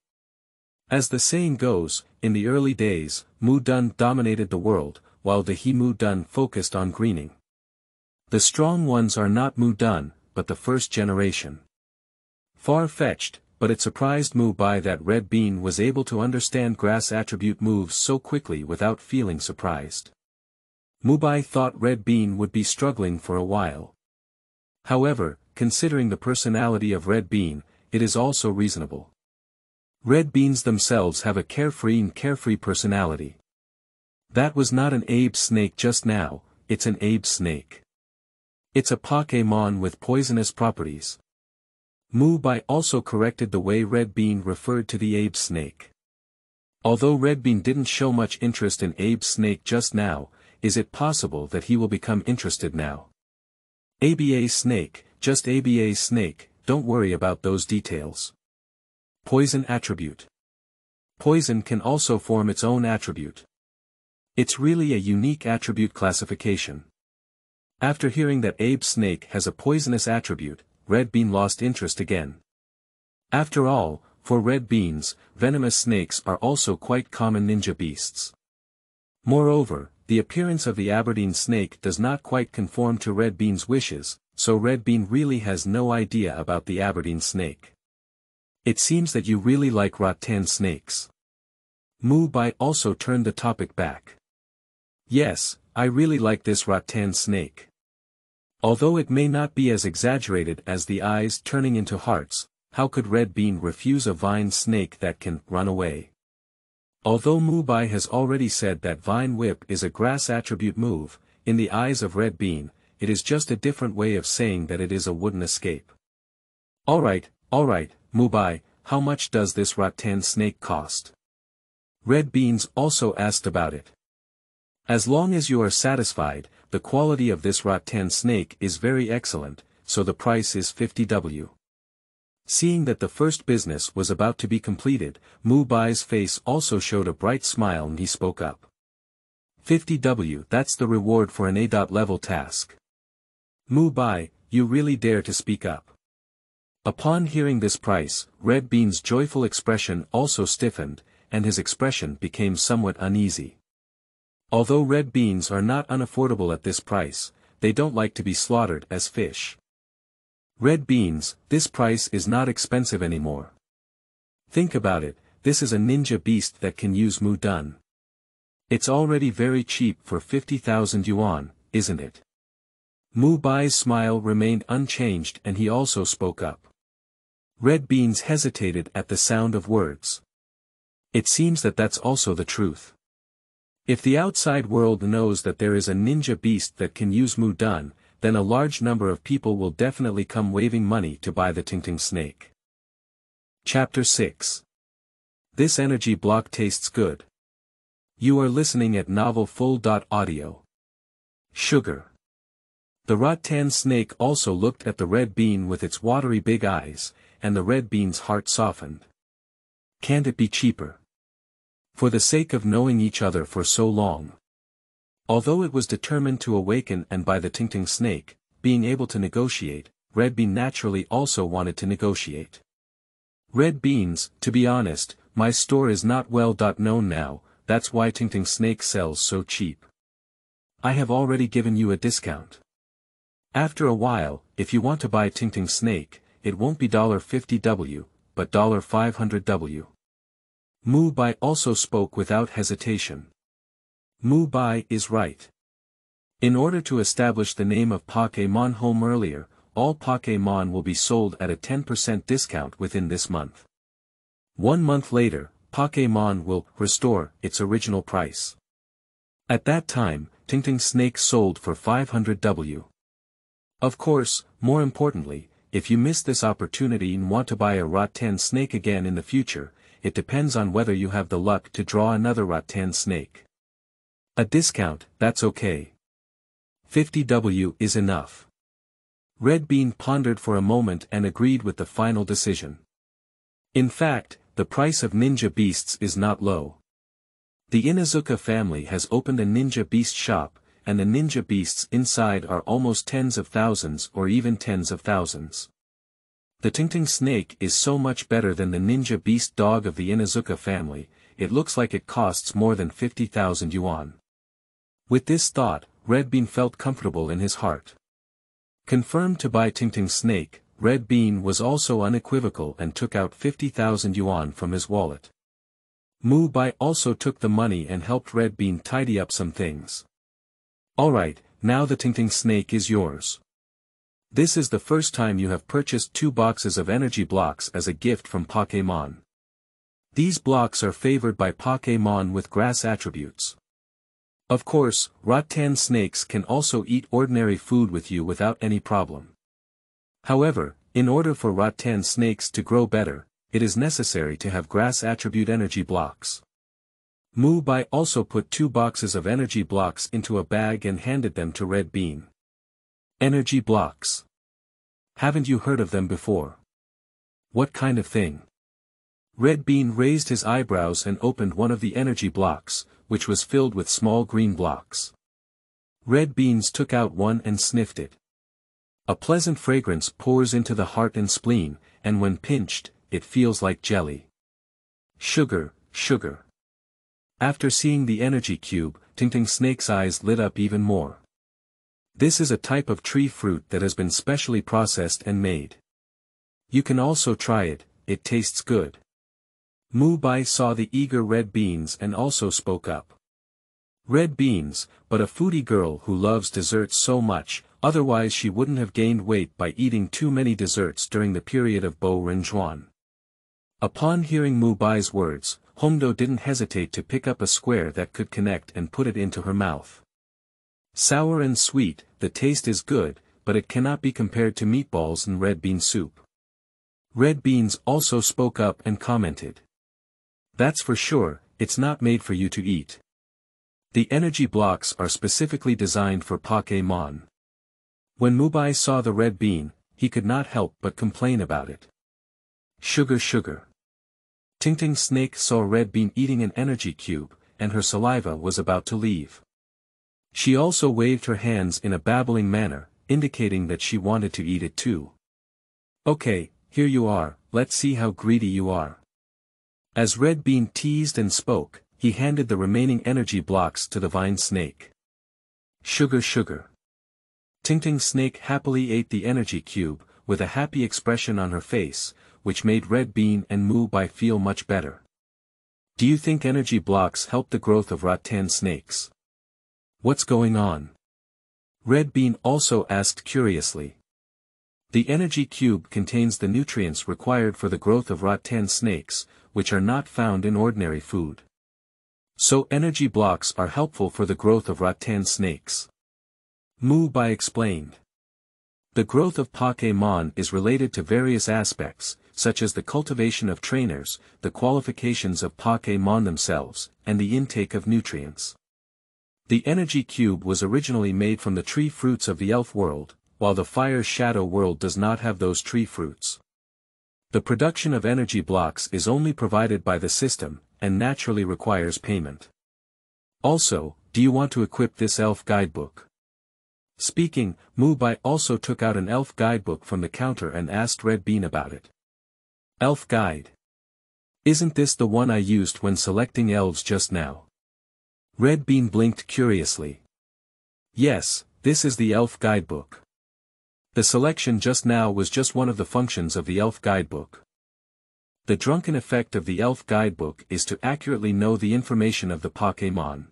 As the saying goes, in the early days, Mu Dun dominated the world, while the He Mu Dun focused on greening. The strong ones are not Mu Dun, but the first generation. Far-fetched, but it surprised Mu Bai that Red Bean was able to understand grass attribute moves so quickly without feeling surprised. Mu Bai thought Red Bean would be struggling for a while. However, considering the personality of Red Bean, it is also reasonable. Red beans themselves have a carefree and carefree personality. That was not an Abe snake just now, it's an Abe snake. It's a Pokemon with poisonous properties. Mu Bai also corrected the way Red Bean referred to the Abe snake. Although Red Bean didn't show much interest in Abe snake just now, is it possible that he will become interested now? ABA snake, just ABA snake, don't worry about those details. Poison attribute. Poison can also form its own attribute. It's really a unique attribute classification. After hearing that Abe Snake has a poisonous attribute, Red Bean lost interest again. After all, for red beans, venomous snakes are also quite common ninja beasts. Moreover, the appearance of the Aberdeen snake does not quite conform to Red Bean's wishes, so Red Bean really has no idea about the Aberdeen snake. It seems that you really like rattan snakes. Mu Bai also turned the topic back. Yes, I really like this rattan snake. Although it may not be as exaggerated as the eyes turning into hearts, how could Red Bean refuse a vine snake that can run away? Although Mu Bai has already said that Vine Whip is a grass attribute move, in the eyes of Red Bean, it is just a different way of saying that it is a wooden escape. Alright, alright, Mu Bai, how much does this rattan snake cost? Red Beans also asked about it. As long as you are satisfied, the quality of this rattan snake is very excellent, so the price is 50W. Seeing that the first business was about to be completed, Mu Bai's face also showed a bright smile and he spoke up. 50W that's the reward for an A-level task. Mu Bai, you really dare to speak up. Upon hearing this price, Red Bean's joyful expression also stiffened, and his expression became somewhat uneasy. Although red beans are not unaffordable at this price, they don't like to be slaughtered as fish. Red beans, this price is not expensive anymore. Think about it, this is a ninja beast that can use Mu Dun. It's already very cheap for 50,000 yuan, isn't it? Mu Bai's smile remained unchanged and he also spoke up. Red Beans hesitated at the sound of words. It seems that that's also the truth. If the outside world knows that there is a ninja beast that can use Mu Dun, then a large number of people will definitely come waving money to buy the Tingting snake. Chapter 6 This energy block tastes good. You are listening at Novel Full. Audio. Sugar. The rattan snake also looked at the red bean with its watery big eyes, and the red bean's heart softened. Can't it be cheaper? For the sake of knowing each other for so long, Although it was determined to awaken and by the Tingting snake, being able to negotiate, Red Bean naturally also wanted to negotiate. Red beans, to be honest, my store is not well known now, that's why Tingting snake sells so cheap. I have already given you a discount. After a while, if you want to buy Tingting snake, it won't be $50W, but $500W. Mu Bai also spoke without hesitation. Mu Bai is right. In order to establish the name of Pokemon Home earlier, all Pokemon will be sold at a 10% discount within this month. One month later, Pokemon will restore its original price. At that time, Tingting Snake sold for 500W. Of course, more importantly, if you miss this opportunity and want to buy a Rattan snake again in the future, it depends on whether you have the luck to draw another Rattan snake. A discount, that's okay. 50W is enough. Red Bean pondered for a moment and agreed with the final decision. In fact, the price of ninja beasts is not low. The Inuzuka family has opened a ninja beast shop, and the ninja beasts inside are almost tens of thousands or even tens of thousands. The Tingting snake is so much better than the ninja beast dog of the Inuzuka family, it looks like it costs more than 50,000 yuan. With this thought, Red Bean felt comfortable in his heart. Confirmed to buy Tingting Snake, Red Bean was also unequivocal and took out 50,000 yuan from his wallet. Mu Bai also took the money and helped Red Bean tidy up some things. Alright, now the Tingting Snake is yours. This is the first time you have purchased two boxes of energy blocks as a gift from Pokemon. These blocks are favored by Pokemon with grass attributes. Of course, rattan snakes can also eat ordinary food with you without any problem. However, in order for rattan snakes to grow better, it is necessary to have grass attribute energy blocks. Mu Bai also put two boxes of energy blocks into a bag and handed them to Red Bean. Energy blocks. Haven't you heard of them before? What kind of thing? Red Bean raised his eyebrows and opened one of the energy blocks, which was filled with small green blocks. Red Beans took out one and sniffed it. A pleasant fragrance pours into the heart and spleen, and when pinched, it feels like jelly. Sugar, sugar. After seeing the energy cube, Tingting Snake's eyes lit up even more. This is a type of tree fruit that has been specially processed and made. You can also try it, it tastes good. Mu Bai saw the eager red beans and also spoke up. Red beans, but a foodie girl who loves desserts so much, otherwise she wouldn't have gained weight by eating too many desserts during the period of Bo Rinjuan. Upon hearing Mu Bai's words, Hongdo didn't hesitate to pick up a square that could connect and put it into her mouth. Sour and sweet, the taste is good, but it cannot be compared to meatballs and red bean soup. Red Beans also spoke up and commented. That's for sure, it's not made for you to eat. The energy blocks are specifically designed for Pokémon. When Mubai saw the red bean, he could not help but complain about it. Sugar sugar. Tingting Snake saw Red Bean eating an energy cube, and her saliva was about to leave. She also waved her hands in a babbling manner, indicating that she wanted to eat it too. Okay, here you are, let's see how greedy you are. As Red Bean teased and spoke, he handed the remaining energy blocks to the vine snake. Sugar sugar. Tingting Snake happily ate the energy cube, with a happy expression on her face, which made Red Bean and Mu Bai feel much better. Do you think energy blocks help the growth of rattan snakes? What's going on? Red Bean also asked curiously. The energy cube contains the nutrients required for the growth of rattan snakes, which are not found in ordinary food. So energy blocks are helpful for the growth of rattan snakes. Mu Bai explained. The growth of Pokémon is related to various aspects, such as the cultivation of trainers, the qualifications of Pokémon themselves, and the intake of nutrients. The energy cube was originally made from the tree fruits of the elf world, while the fire shadow world does not have those tree fruits. The production of energy blocks is only provided by the system, and naturally requires payment. Also, do you want to equip this elf guidebook? Speaking, Mubai also took out an elf guidebook from the counter and asked Red Bean about it. Elf Guide. Isn't this the one I used when selecting elves just now? Red Bean blinked curiously. Yes, this is the elf guidebook. The selection just now was just one of the functions of the elf guidebook. The drunken effect of the elf guidebook is to accurately know the information of the Pokémon.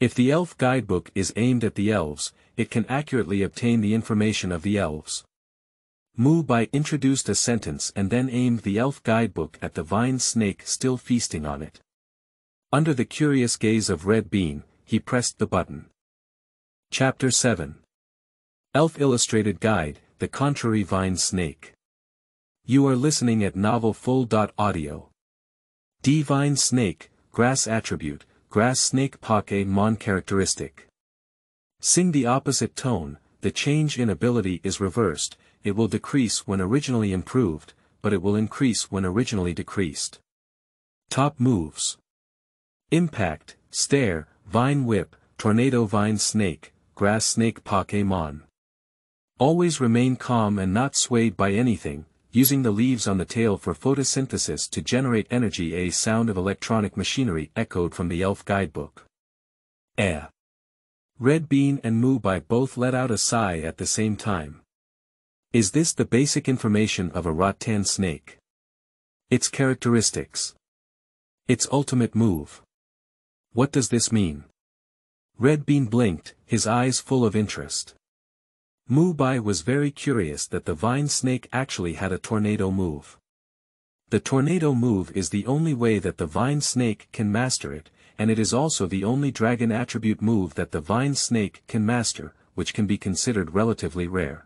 If the elf guidebook is aimed at the elves, it can accurately obtain the information of the elves. Mu Bai introduced a sentence and then aimed the elf guidebook at the vine snake still feasting on it. Under the curious gaze of Red Bean, he pressed the button. Chapter 7 Elf Illustrated Guide, The Contrary Vine Snake you are listening at Novel Full. Audio. Divine Snake, Grass Attribute, Grass Snake Poke Mon Characteristic. Sing the opposite tone, the change in ability is reversed, it will decrease when originally improved, but it will increase when originally decreased. Top moves. Impact, Stare, Vine Whip, Tornado Vine Snake, Grass Snake Pokemon. Always remain calm and not swayed by anything, using the leaves on the tail for photosynthesis to generate energy a sound of electronic machinery echoed from the elf guidebook. Eh. Red Bean and Mu Bai both let out a sigh at the same time. Is this the basic information of a rattan snake? Its characteristics. Its ultimate move. What does this mean? Red Bean blinked, his eyes full of interest. Mu Bai was very curious that the vine snake actually had a tornado move. The tornado move is the only way that the vine snake can master it, and it is also the only dragon attribute move that the vine snake can master, which can be considered relatively rare.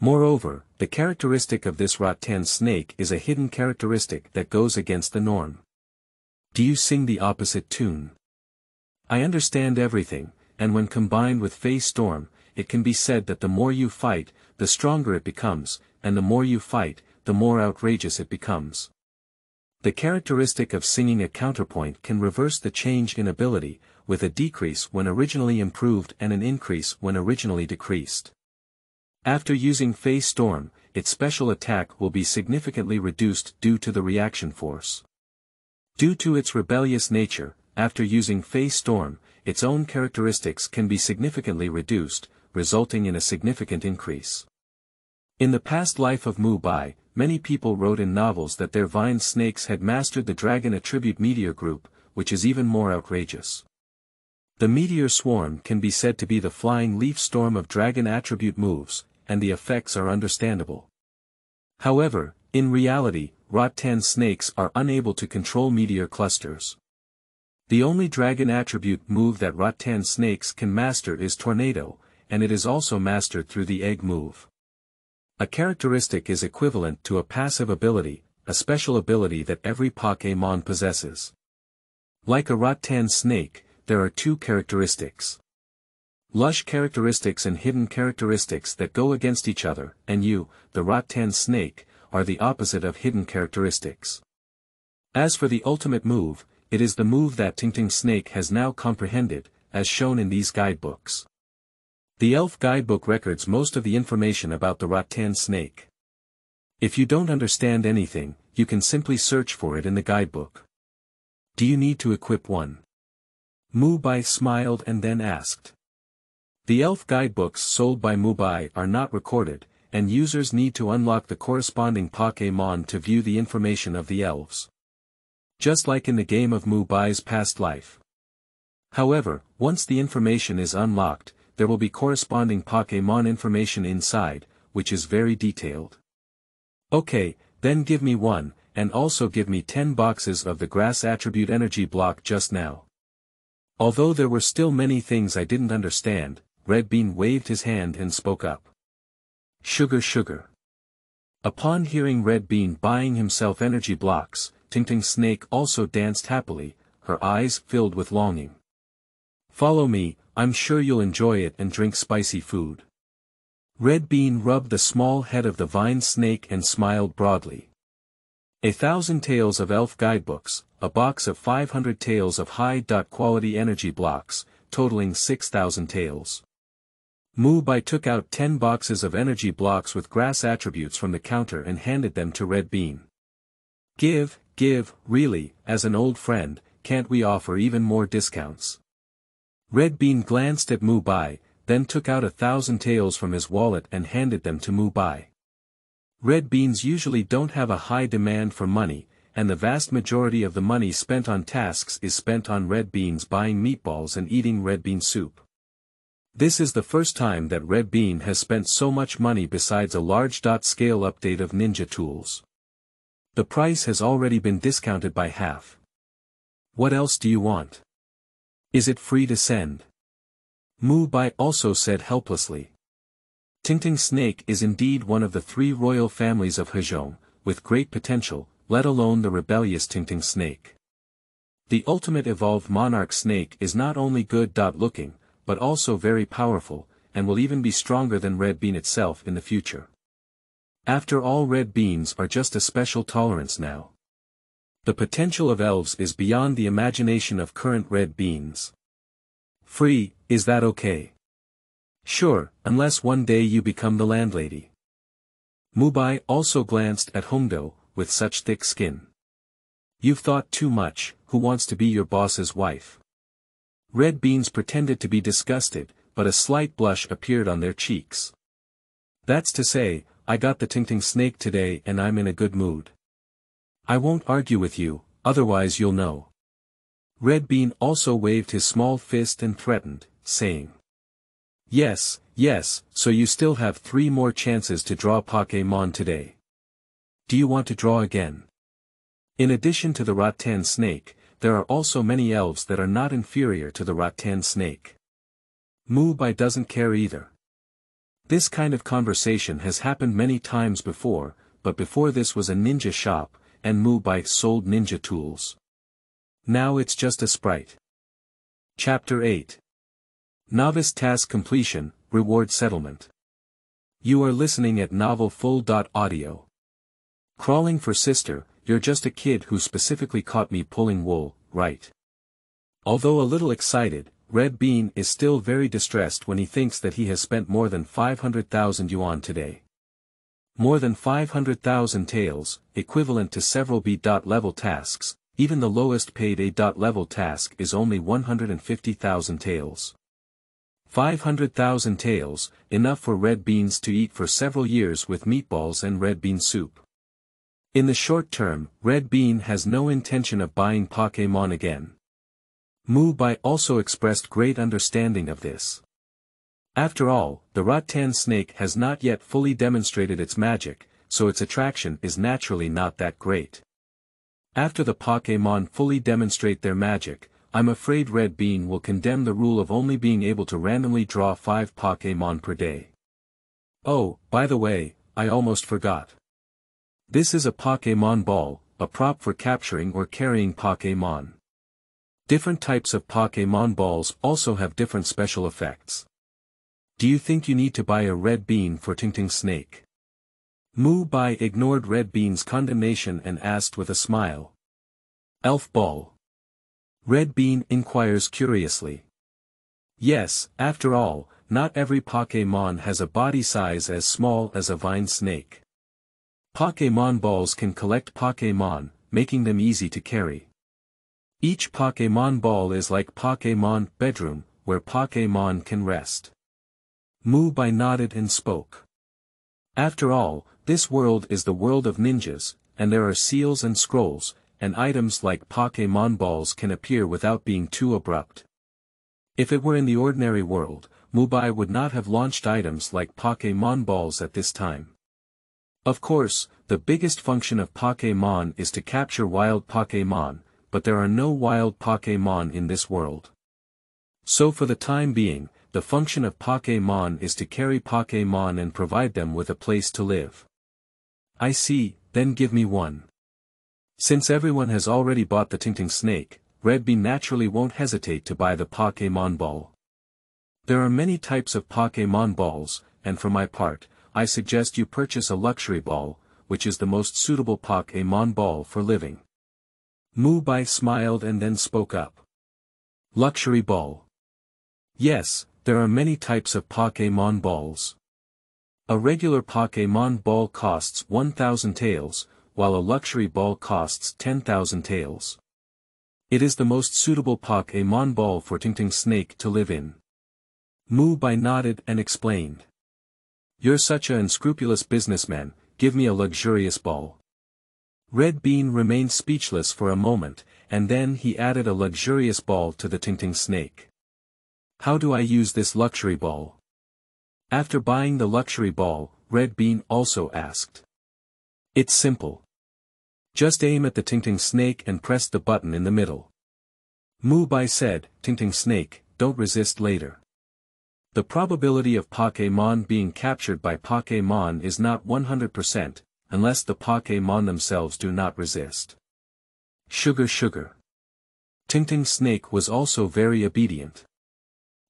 Moreover, the characteristic of this rattan snake is a hidden characteristic that goes against the norm. Do you sing the opposite tune? I understand everything, and when combined with Fei Storm, it can be said that the more you fight, the stronger it becomes, and the more you fight, the more outrageous it becomes. The characteristic of singing a counterpoint can reverse the change in ability, with a decrease when originally improved and an increase when originally decreased. After using Phase Storm, its special attack will be significantly reduced due to the reaction force. Due to its rebellious nature, after using Phase Storm, its own characteristics can be significantly reduced, resulting in a significant increase. In the past life of Mu Bai, many people wrote in novels that their vine snakes had mastered the dragon attribute meteor group, which is even more outrageous. The meteor swarm can be said to be the flying leaf storm of dragon attribute moves, and the effects are understandable. However, in reality, Rattan snakes are unable to control meteor clusters. The only dragon attribute move that Rattan snakes can master is Tornado, and it is also mastered through the egg move. A characteristic is equivalent to a passive ability, a special ability that every Pokémon possesses. Like a rattan snake, there are two characteristics. Lush characteristics and hidden characteristics that go against each other, and you, the rattan snake, are the opposite of hidden characteristics. As for the ultimate move, it is the move that Tingting Snake has now comprehended, as shown in these guidebooks. The Elf Guidebook records most of the information about the rattan snake. If you don't understand anything, you can simply search for it in the guidebook. Do you need to equip one? Mubai smiled and then asked. The elf guidebooks sold by Mubai are not recorded, and users need to unlock the corresponding Pokémon to view the information of the elves. Just like in the game of Mubai's past life. However, once the information is unlocked, there will be corresponding Pokémon information inside, which is very detailed. Okay, then give me one, and also give me 10 boxes of the grass attribute energy block just now. Although there were still many things I didn't understand, Red Bean waved his hand and spoke up. Sugar sugar. Upon hearing Red Bean buying himself energy blocks, Tingting Snake also danced happily, her eyes filled with longing. Follow me, I'm sure you'll enjoy it and drink spicy food. Red Bean rubbed the small head of the vine snake and smiled broadly. A thousand tales of elf guidebooks, a box of 500 tales of high-quality energy blocks, totaling 6,000 tales. Mubai took out 10 boxes of energy blocks with grass attributes from the counter and handed them to Red Bean. Give, give, really, as an old friend, can't we offer even more discounts? Red Bean glanced at Mubai, then took out a thousand taels from his wallet and handed them to Mubai. Red beans usually don't have a high demand for money, and the vast majority of the money spent on tasks is spent on red beans buying meatballs and eating red bean soup. This is the first time that Red Bean has spent so much money besides a large dot-scale update of Ninja Tools. The price has already been discounted by half. What else do you want? Is it free to send? Mu Bai also said helplessly. Tingting Snake is indeed one of the three royal families of Hezhong, with great potential, let alone the rebellious Tingting Snake. The ultimate evolved monarch snake is not only good-looking, but also very powerful, and will even be stronger than Red Bean itself in the future. After all red beans are just a special tolerance now. The potential of elves is beyond the imagination of current red beans. Free, is that okay? Sure, unless one day you become the landlady. Mubai also glanced at Hongdo, with such thick skin. You've thought too much, who wants to be your boss's wife? Red beans pretended to be disgusted, but a slight blush appeared on their cheeks. That's to say, I got the Tingting snake today and I'm in a good mood. I won't argue with you, otherwise you'll know. Red Bean also waved his small fist and threatened, saying. Yes, yes, so you still have three more chances to draw Pokémon today. Do you want to draw again? In addition to the rattan snake, there are also many elves that are not inferior to the rattan snake. Mubai doesn't care either. This kind of conversation has happened many times before, but before this was a ninja shop, and Mubai sold ninja tools. Now it's just a sprite. Chapter 8 Novice Task Completion, reward settlement. You are listening at Novel Full. Audio. Crawling for sister, you're just a kid who specifically caught me pulling wool, right? Although a little excited, Red Bean is still very distressed when he thinks that he has spent more than 500,000 yuan today. More than 500,000 taels, equivalent to several B.level tasks, even the lowest paid A.level task is only 150,000 taels. 500,000 taels, enough for red beans to eat for several years with meatballs and red bean soup. In the short term, Red Bean has no intention of buying Pokémon again. Mu Bai also expressed great understanding of this. After all, the rattan snake has not yet fully demonstrated its magic, so its attraction is naturally not that great. After the Pokémon fully demonstrate their magic, I'm afraid Red Bean will condemn the rule of only being able to randomly draw 5 Pokémon per day. Oh, by the way, I almost forgot. This is a Pokémon ball, a prop for capturing or carrying Pokémon. Different types of Pokémon balls also have different special effects. Do you think you need to buy a red bean for Tingting Snake? Mu Bai ignored Red Bean's condemnation and asked with a smile. Elf Ball. Red Bean inquires curiously. Yes, after all, not every Pokémon has a body size as small as a vine snake. Pokémon balls can collect Pokémon, making them easy to carry. Each Pokémon ball is like Pokémon bedroom, where Pokémon can rest. Mu Bai nodded and spoke. After all, this world is the world of ninjas, and there are seals and scrolls, and items like Pokémon balls can appear without being too abrupt. If it were in the ordinary world, Mubai would not have launched items like Pokémon balls at this time. Of course, the biggest function of Pokémon is to capture wild Pokémon, but there are no wild Pokémon in this world. So for the time being, the function of Pokémon is to carry Pokémon and provide them with a place to live. I see, then give me one. Since everyone has already bought the Tingting Snake, Red Bean naturally won't hesitate to buy the Pokémon Ball. There are many types of Pokémon balls, and for my part, I suggest you purchase a luxury ball, which is the most suitable Pokémon ball for living. Mu Bai smiled and then spoke up. Luxury ball. Yes, there are many types of Pokémon balls. A regular Pokémon ball costs 1000 taels, while a luxury ball costs 10,000 taels. It is the most suitable Pokémon ball for Tingting Snake to live in. Mu Bai nodded and explained. You're such a unscrupulous businessman, give me a luxurious ball. Red Bean remained speechless for a moment, and then he added a luxurious ball to the Tingting Snake. How do I use this luxury ball? After buying the luxury ball, Red Bean also asked. It's simple. Just aim at the Tingting Snake and press the button in the middle. Mu Bai said, Tingting Snake, don't resist later. The probability of Pokémon being captured by Pokémon is not 100%, unless the Pokémon themselves do not resist. Sugar Sugar Tingting Snake was also very obedient.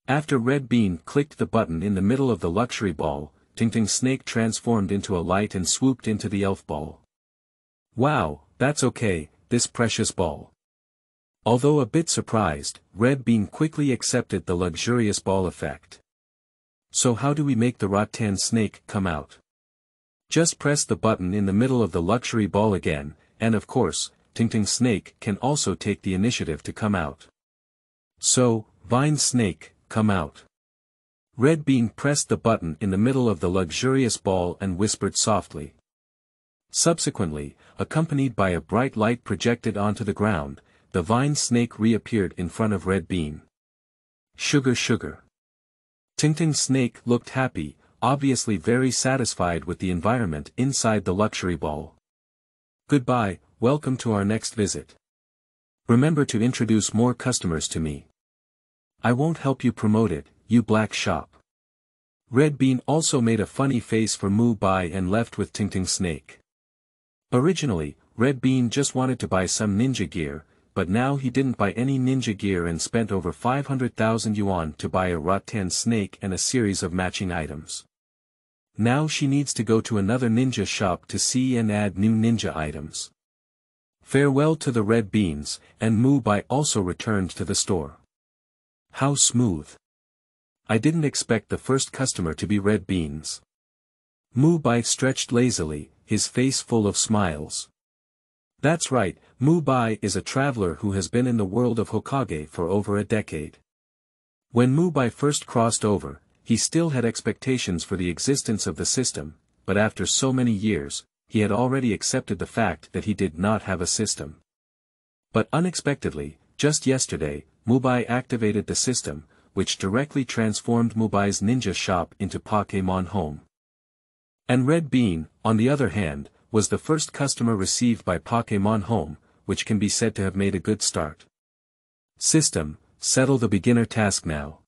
After Red Bean clicked the button in the middle of the luxury ball, Tingting Snake transformed into a light and swooped into the elf ball. Wow, that's okay, this precious ball. Although a bit surprised, Red Bean quickly accepted the luxurious ball effect. So how do we make the rattan snake come out? Just press the button in the middle of the luxury ball again, and of course, Tingting Snake can also take the initiative to come out. So, Vine Snake, come out. Red Bean pressed the button in the middle of the luxurious ball and whispered softly. Subsequently, accompanied by a bright light projected onto the ground, the vine snake reappeared in front of Red Bean. Sugar sugar. Tingting Snake looked happy, obviously very satisfied with the environment inside the luxury ball. Goodbye, welcome to our next visit. Remember to introduce more customers to me. I won't help you promote it, you black shop. Red Bean also made a funny face for Mu Bai and left with Tingting Snake. Originally, Red Bean just wanted to buy some ninja gear, but now he didn't buy any ninja gear and spent over 500,000 yuan to buy a rattan snake and a series of matching items. Now she needs to go to another ninja shop to see and add new ninja items. Farewell to the red beans, and Mu Bai also returned to the store. How smooth. I didn't expect the first customer to be red beans. Mu Bai stretched lazily, his face full of smiles. That's right, Mu Bai is a traveler who has been in the world of Hokage for over a decade. When Mu Bai first crossed over, he still had expectations for the existence of the system, but after so many years, he had already accepted the fact that he did not have a system. But unexpectedly, just yesterday, Mubai activated the system, which directly transformed Mubai's ninja shop into Pokémon Home. And Red Bean, on the other hand, was the first customer received by Pokémon Home, which can be said to have made a good start. System, settle the beginner task now.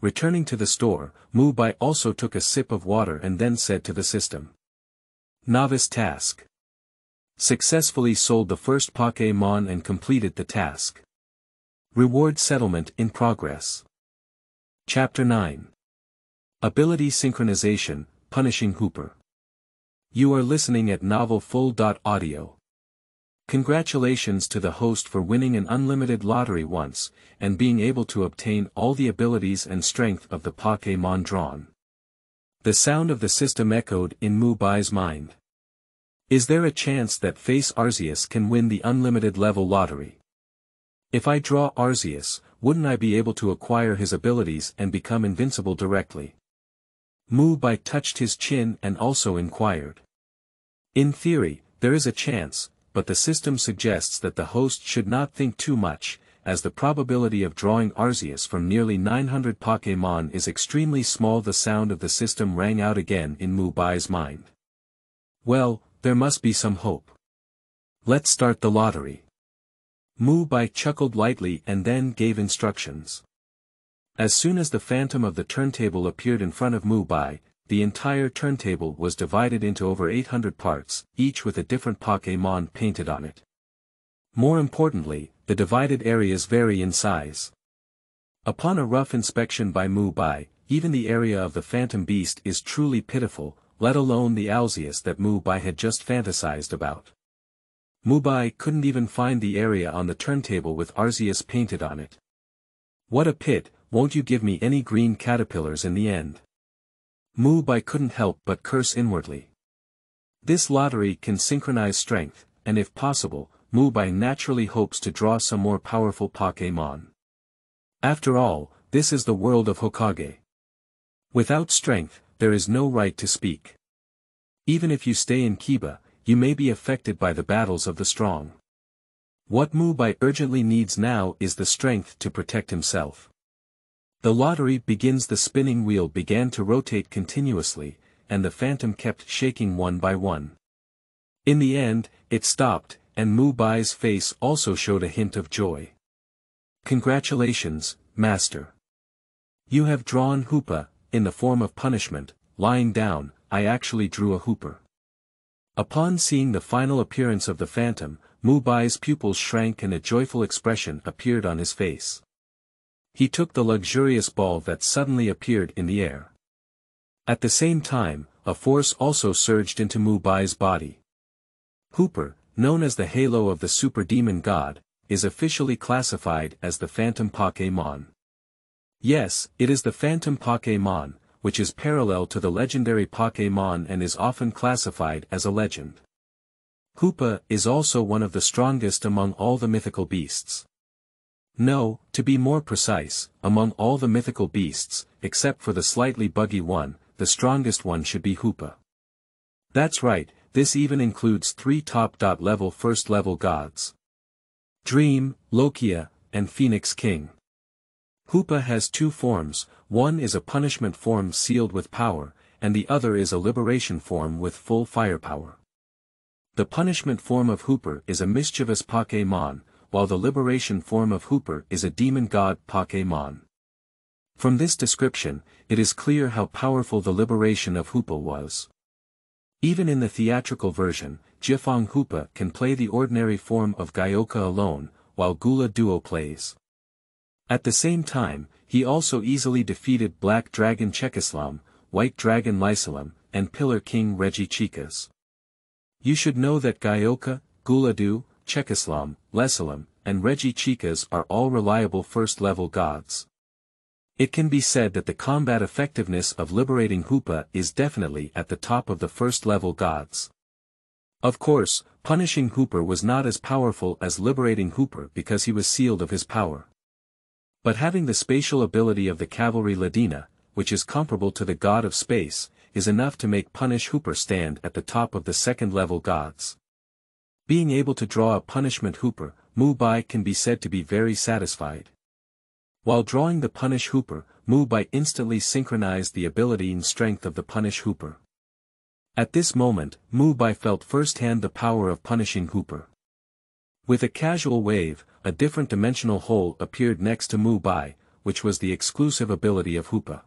Returning to the store, Mu Bai also took a sip of water and then said to the system. Novice task. Successfully sold the first Pokémon and completed the task. Reward settlement in progress. Chapter 9 Ability Synchronization, Punishing Hooper. You are listening at novelfull.audio. Congratulations to the host for winning an unlimited lottery once, and being able to obtain all the abilities and strength of the Pokémon drawn. The sound of the system echoed in Mu Bai's mind. Is there a chance that Face Arceus can win the unlimited level lottery? If I draw Arceus, wouldn't I be able to acquire his abilities and become invincible directly? Mu Bai touched his chin and also inquired. In theory, there is a chance, but the system suggests that the host should not think too much, as the probability of drawing Arceus from nearly 900 Pokémon is extremely small the sound of the system rang out again in Mu Bai's mind. Well, there must be some hope. Let's start the lottery. Mu Bai chuckled lightly and then gave instructions. As soon as the phantom of the turntable appeared in front of Mu Bai, the entire turntable was divided into over 800 parts, each with a different Pokémon painted on it. More importantly, the divided areas vary in size. Upon a rough inspection by Mu Bai, even the area of the phantom beast is truly pitiful, let alone the Arceus that Mu Bai had just fantasized about. Mu Bai couldn't even find the area on the turntable with Arceus painted on it. What a pit, won't you give me any green caterpillars in the end? Mu Bai couldn't help but curse inwardly. This lottery can synchronize strength, and if possible, Mu Bai naturally hopes to draw some more powerful Pokémon. After all, this is the world of Hokage. Without strength, there is no right to speak. Even if you stay in Kiba, you may be affected by the battles of the strong. What Mu Bai urgently needs now is the strength to protect himself. The lottery begins the spinning wheel began to rotate continuously, and the phantom kept shaking one by one. In the end, it stopped, and Mu Bai's face also showed a hint of joy. Congratulations, Master. You have drawn Hoopa, in the form of punishment, lying down, I actually drew a Hooper. Upon seeing the final appearance of the phantom, Mu Bai's pupils shrank and a joyful expression appeared on his face. He took the luxurious ball that suddenly appeared in the air. At the same time, a force also surged into Mu Bai's body. Hooper, known as the halo of the super demon god, is officially classified as the Phantom Pokémon. Yes, it is the Phantom Pokémon, which is parallel to the legendary Pokémon and is often classified as a legend. Hoopa is also one of the strongest among all the mythical beasts. No, to be more precise, among all the mythical beasts, except for the slightly buggy one, the strongest one should be Hoopa. That's right, this even includes three top-level first-level gods. Dream, Lokia, and Phoenix King. Hoopa has two forms, one is a punishment form sealed with power, and the other is a liberation form with full firepower. The punishment form of Hooper is a mischievous Pokémon, while the liberation form of Hooper is a demon god Pokémon. From this description, it is clear how powerful the liberation of Hoopa was. Even in the theatrical version, Jifeng Hoopa can play the ordinary form of Gyoka alone, while Gula Duo plays. At the same time, he also easily defeated Black Dragon Chekislam, White Dragon Lysalam, and Pillar King Reggie Regichicas. You should know that Gyoka, Guladu, Chekislam, Lesalam, and Regichicas are all reliable first-level gods. It can be said that the combat effectiveness of liberating Hoopa is definitely at the top of the first-level gods. Of course, punishing Hooper was not as powerful as liberating Hooper because he was sealed of his power. But having the spatial ability of the cavalry Ladina, which is comparable to the god of space, is enough to make Punish Hooper stand at the top of the second-level gods. Being able to draw a punishment Hooper, Mu Bai can be said to be very satisfied. While drawing the Punish Hooper, Mu Bai instantly synchronized the ability and strength of the Punish Hooper. At this moment, Mu Bai felt firsthand the power of punishing Hooper. With a casual wave, a different dimensional hole appeared next to Mu Bai, which was the exclusive ability of Hoopa.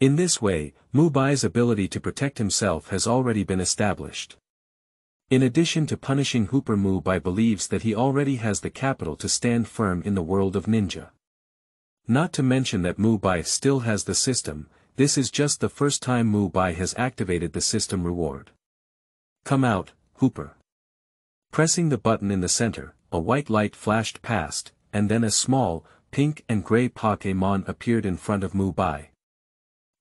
In this way, Mu Bai's ability to protect himself has already been established. In addition to punishing Hooper Mu Bai believes that he already has the capital to stand firm in the world of ninja. Not to mention that Mu Bai still has the system, this is just the first time Mu Bai has activated the system reward. Come out, Hooper. Pressing the button in the center, a white light flashed past, and then a small, pink and gray Pokemon appeared in front of Mu Bai.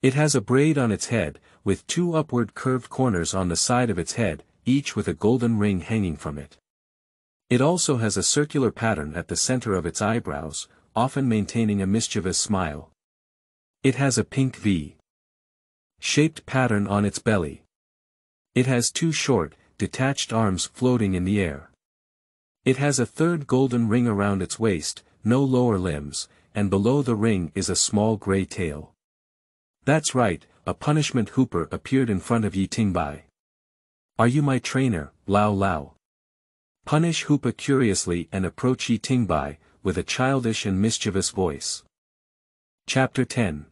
It has a braid on its head, with two upward curved corners on the side of its head, each with a golden ring hanging from it. It also has a circular pattern at the center of its eyebrows, often maintaining a mischievous smile. It has a pink V shaped pattern on its belly. It has two short, detached arms floating in the air. It has a third golden ring around its waist, no lower limbs, and below the ring is a small gray tail. That's right, a punishment hooper appeared in front of Yi Tingbai. Are you my trainer, Lao Lao? Punish Hoopa curiously and approach Yi Tingbai, with a childish and mischievous voice. Chapter 10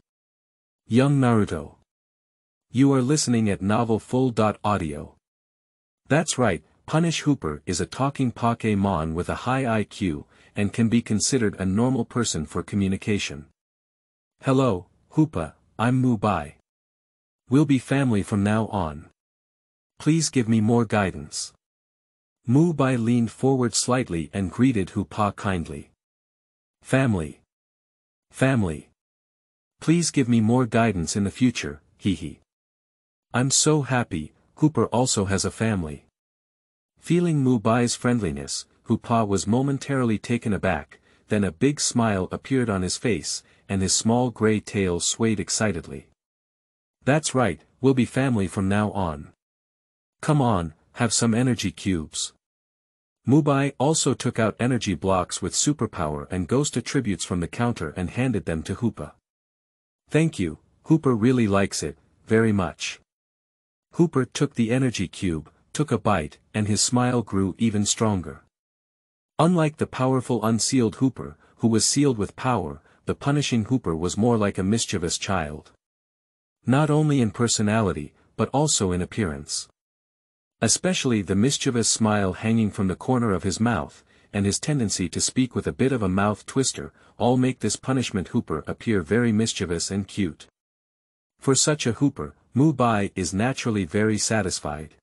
Young Naruto You are listening at Novel Full. Audio. That's right, Punish Hooper is a talking Pokemon with a high IQ, and can be considered a normal person for communication. Hello, Hoopa, I'm Mu Bai. We'll be family from now on. Please give me more guidance. Mu Bai leaned forward slightly and greeted Hoopa kindly. Family. Family. Please give me more guidance in the future, hee hee. I'm so happy, Cooper also has a family. Feeling Mu Bai's friendliness, Hoopa was momentarily taken aback, then a big smile appeared on his face, and his small gray tail swayed excitedly. That's right, we'll be family from now on. Come on, have some energy cubes. Mubai also took out energy blocks with superpower and ghost attributes from the counter and handed them to Hoopa. Thank you, Hooper really likes it, very much. Hooper took the energy cube, took a bite, and his smile grew even stronger. Unlike the powerful unsealed Hooper, who was sealed with power, the punishing Hooper was more like a mischievous child. Not only in personality, but also in appearance. Especially the mischievous smile hanging from the corner of his mouth, and his tendency to speak with a bit of a mouth twister, all make this punishment hooper appear very mischievous and cute. For such a hooper, Mu Bai is naturally very satisfied.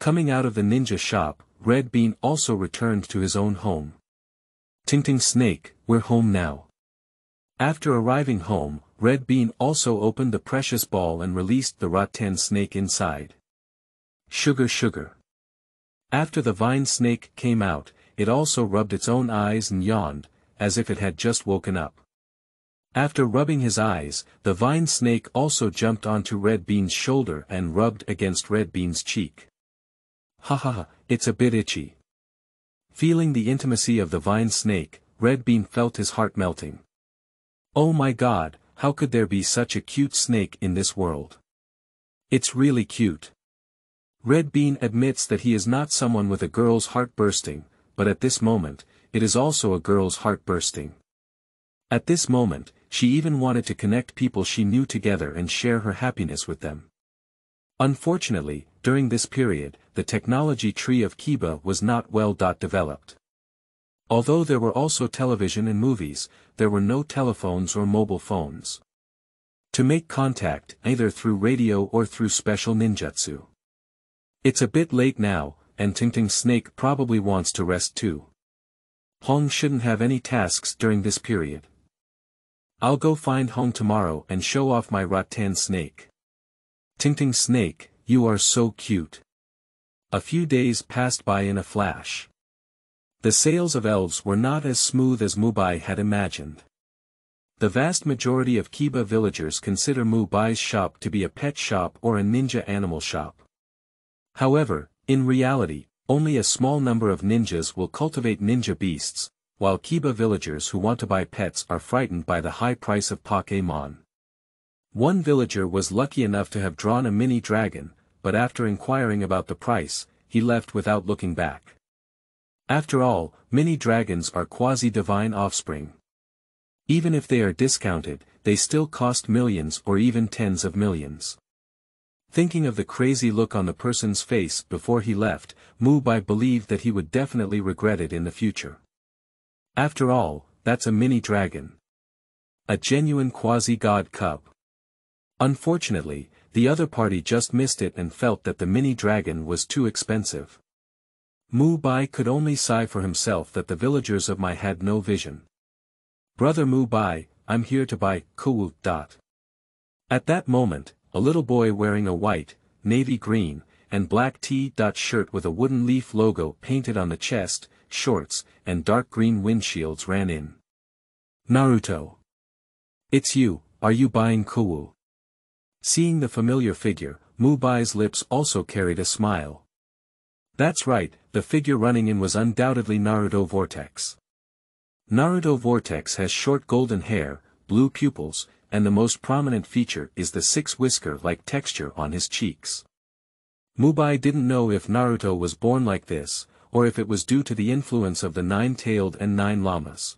Coming out of the ninja shop, Red Bean also returned to his own home. Ting Ting Snake, we're home now. After arriving home, Red Bean also opened the precious ball and released the Rattan snake inside. Sugar sugar. After the vine snake came out, it also rubbed its own eyes and yawned, as if it had just woken up. After rubbing his eyes, the vine snake also jumped onto Red Bean's shoulder and rubbed against Red Bean's cheek. Ha ha ha, it's a bit itchy. Feeling the intimacy of the vine snake, Red Bean felt his heart melting. Oh my god, how could there be such a cute snake in this world? It's really cute. Red Bean admits that he is not someone with a girl's heart bursting, but at this moment, it is also a girl's heart bursting. At this moment, she even wanted to connect people she knew together and share her happiness with them. Unfortunately, during this period, the technology tree of Kiba was not well developed. Although there were also television and movies, there were no telephones or mobile phones. To make contact, either through radio or through special ninjutsu. It's a bit late now, and Tingting Snake probably wants to rest too. Hong shouldn't have any tasks during this period. I'll go find Hong tomorrow and show off my rattan snake. Tingting Snake, you are so cute. A few days passed by in a flash. The sales of elves were not as smooth as Mubai had imagined. The vast majority of Kiba villagers consider Mubai's shop to be a pet shop or a ninja animal shop. However, in reality, only a small number of ninjas will cultivate ninja beasts, while Kiba villagers who want to buy pets are frightened by the high price of Pokémon. One villager was lucky enough to have drawn a mini dragon, but after inquiring about the price, he left without looking back. After all, mini dragons are quasi-divine offspring. Even if they are discounted, they still cost millions or even tens of millions. Thinking of the crazy look on the person's face before he left, Mu Bai believed that he would definitely regret it in the future. After all, that's a mini dragon. A genuine quasi-god cub. Unfortunately, the other party just missed it and felt that the mini dragon was too expensive. Mu Bai could only sigh for himself that the villagers of my had no vision. Brother Mu Bai, I'm here to buy, Kuwu. Dot. At that moment, a little boy wearing a white, navy green, and black T-dot shirt with a wooden leaf logo painted on the chest, shorts, and dark green windshields ran in. Naruto. It's you, are you buying Kuwu? Seeing the familiar figure, Mubai's lips also carried a smile. That's right, the figure running in was undoubtedly Naruto Vortex. Naruto Vortex has short golden hair, blue pupils, and the most prominent feature is the six-whisker-like texture on his cheeks. Mubai didn't know if Naruto was born like this, or if it was due to the influence of the nine-tailed and nine llamas.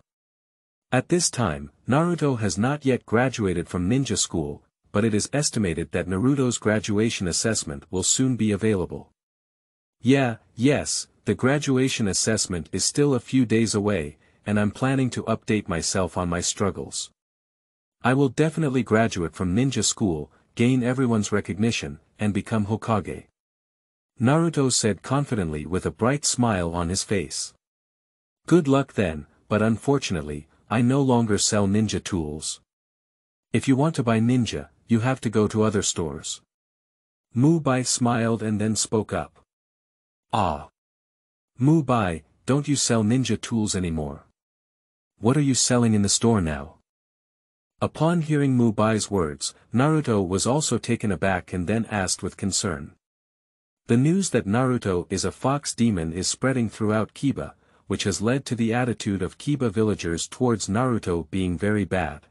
At this time, Naruto has not yet graduated from ninja school, but it is estimated that Naruto's graduation assessment will soon be available. Yeah, yes, the graduation assessment is still a few days away, and I'm planning to update myself on my struggles. I will definitely graduate from ninja school, gain everyone's recognition, and become Hokage. Naruto said confidently with a bright smile on his face. Good luck then, but unfortunately, I no longer sell ninja tools. If you want to buy ninja, you have to go to other stores. Mu Bai smiled and then spoke up. Ah. Mu Bai, don't you sell ninja tools anymore? What are you selling in the store now? Upon hearing Mubai's words, Naruto was also taken aback and then asked with concern. The news that Naruto is a fox demon is spreading throughout Kiba, which has led to the attitude of Kiba villagers towards Naruto being very bad.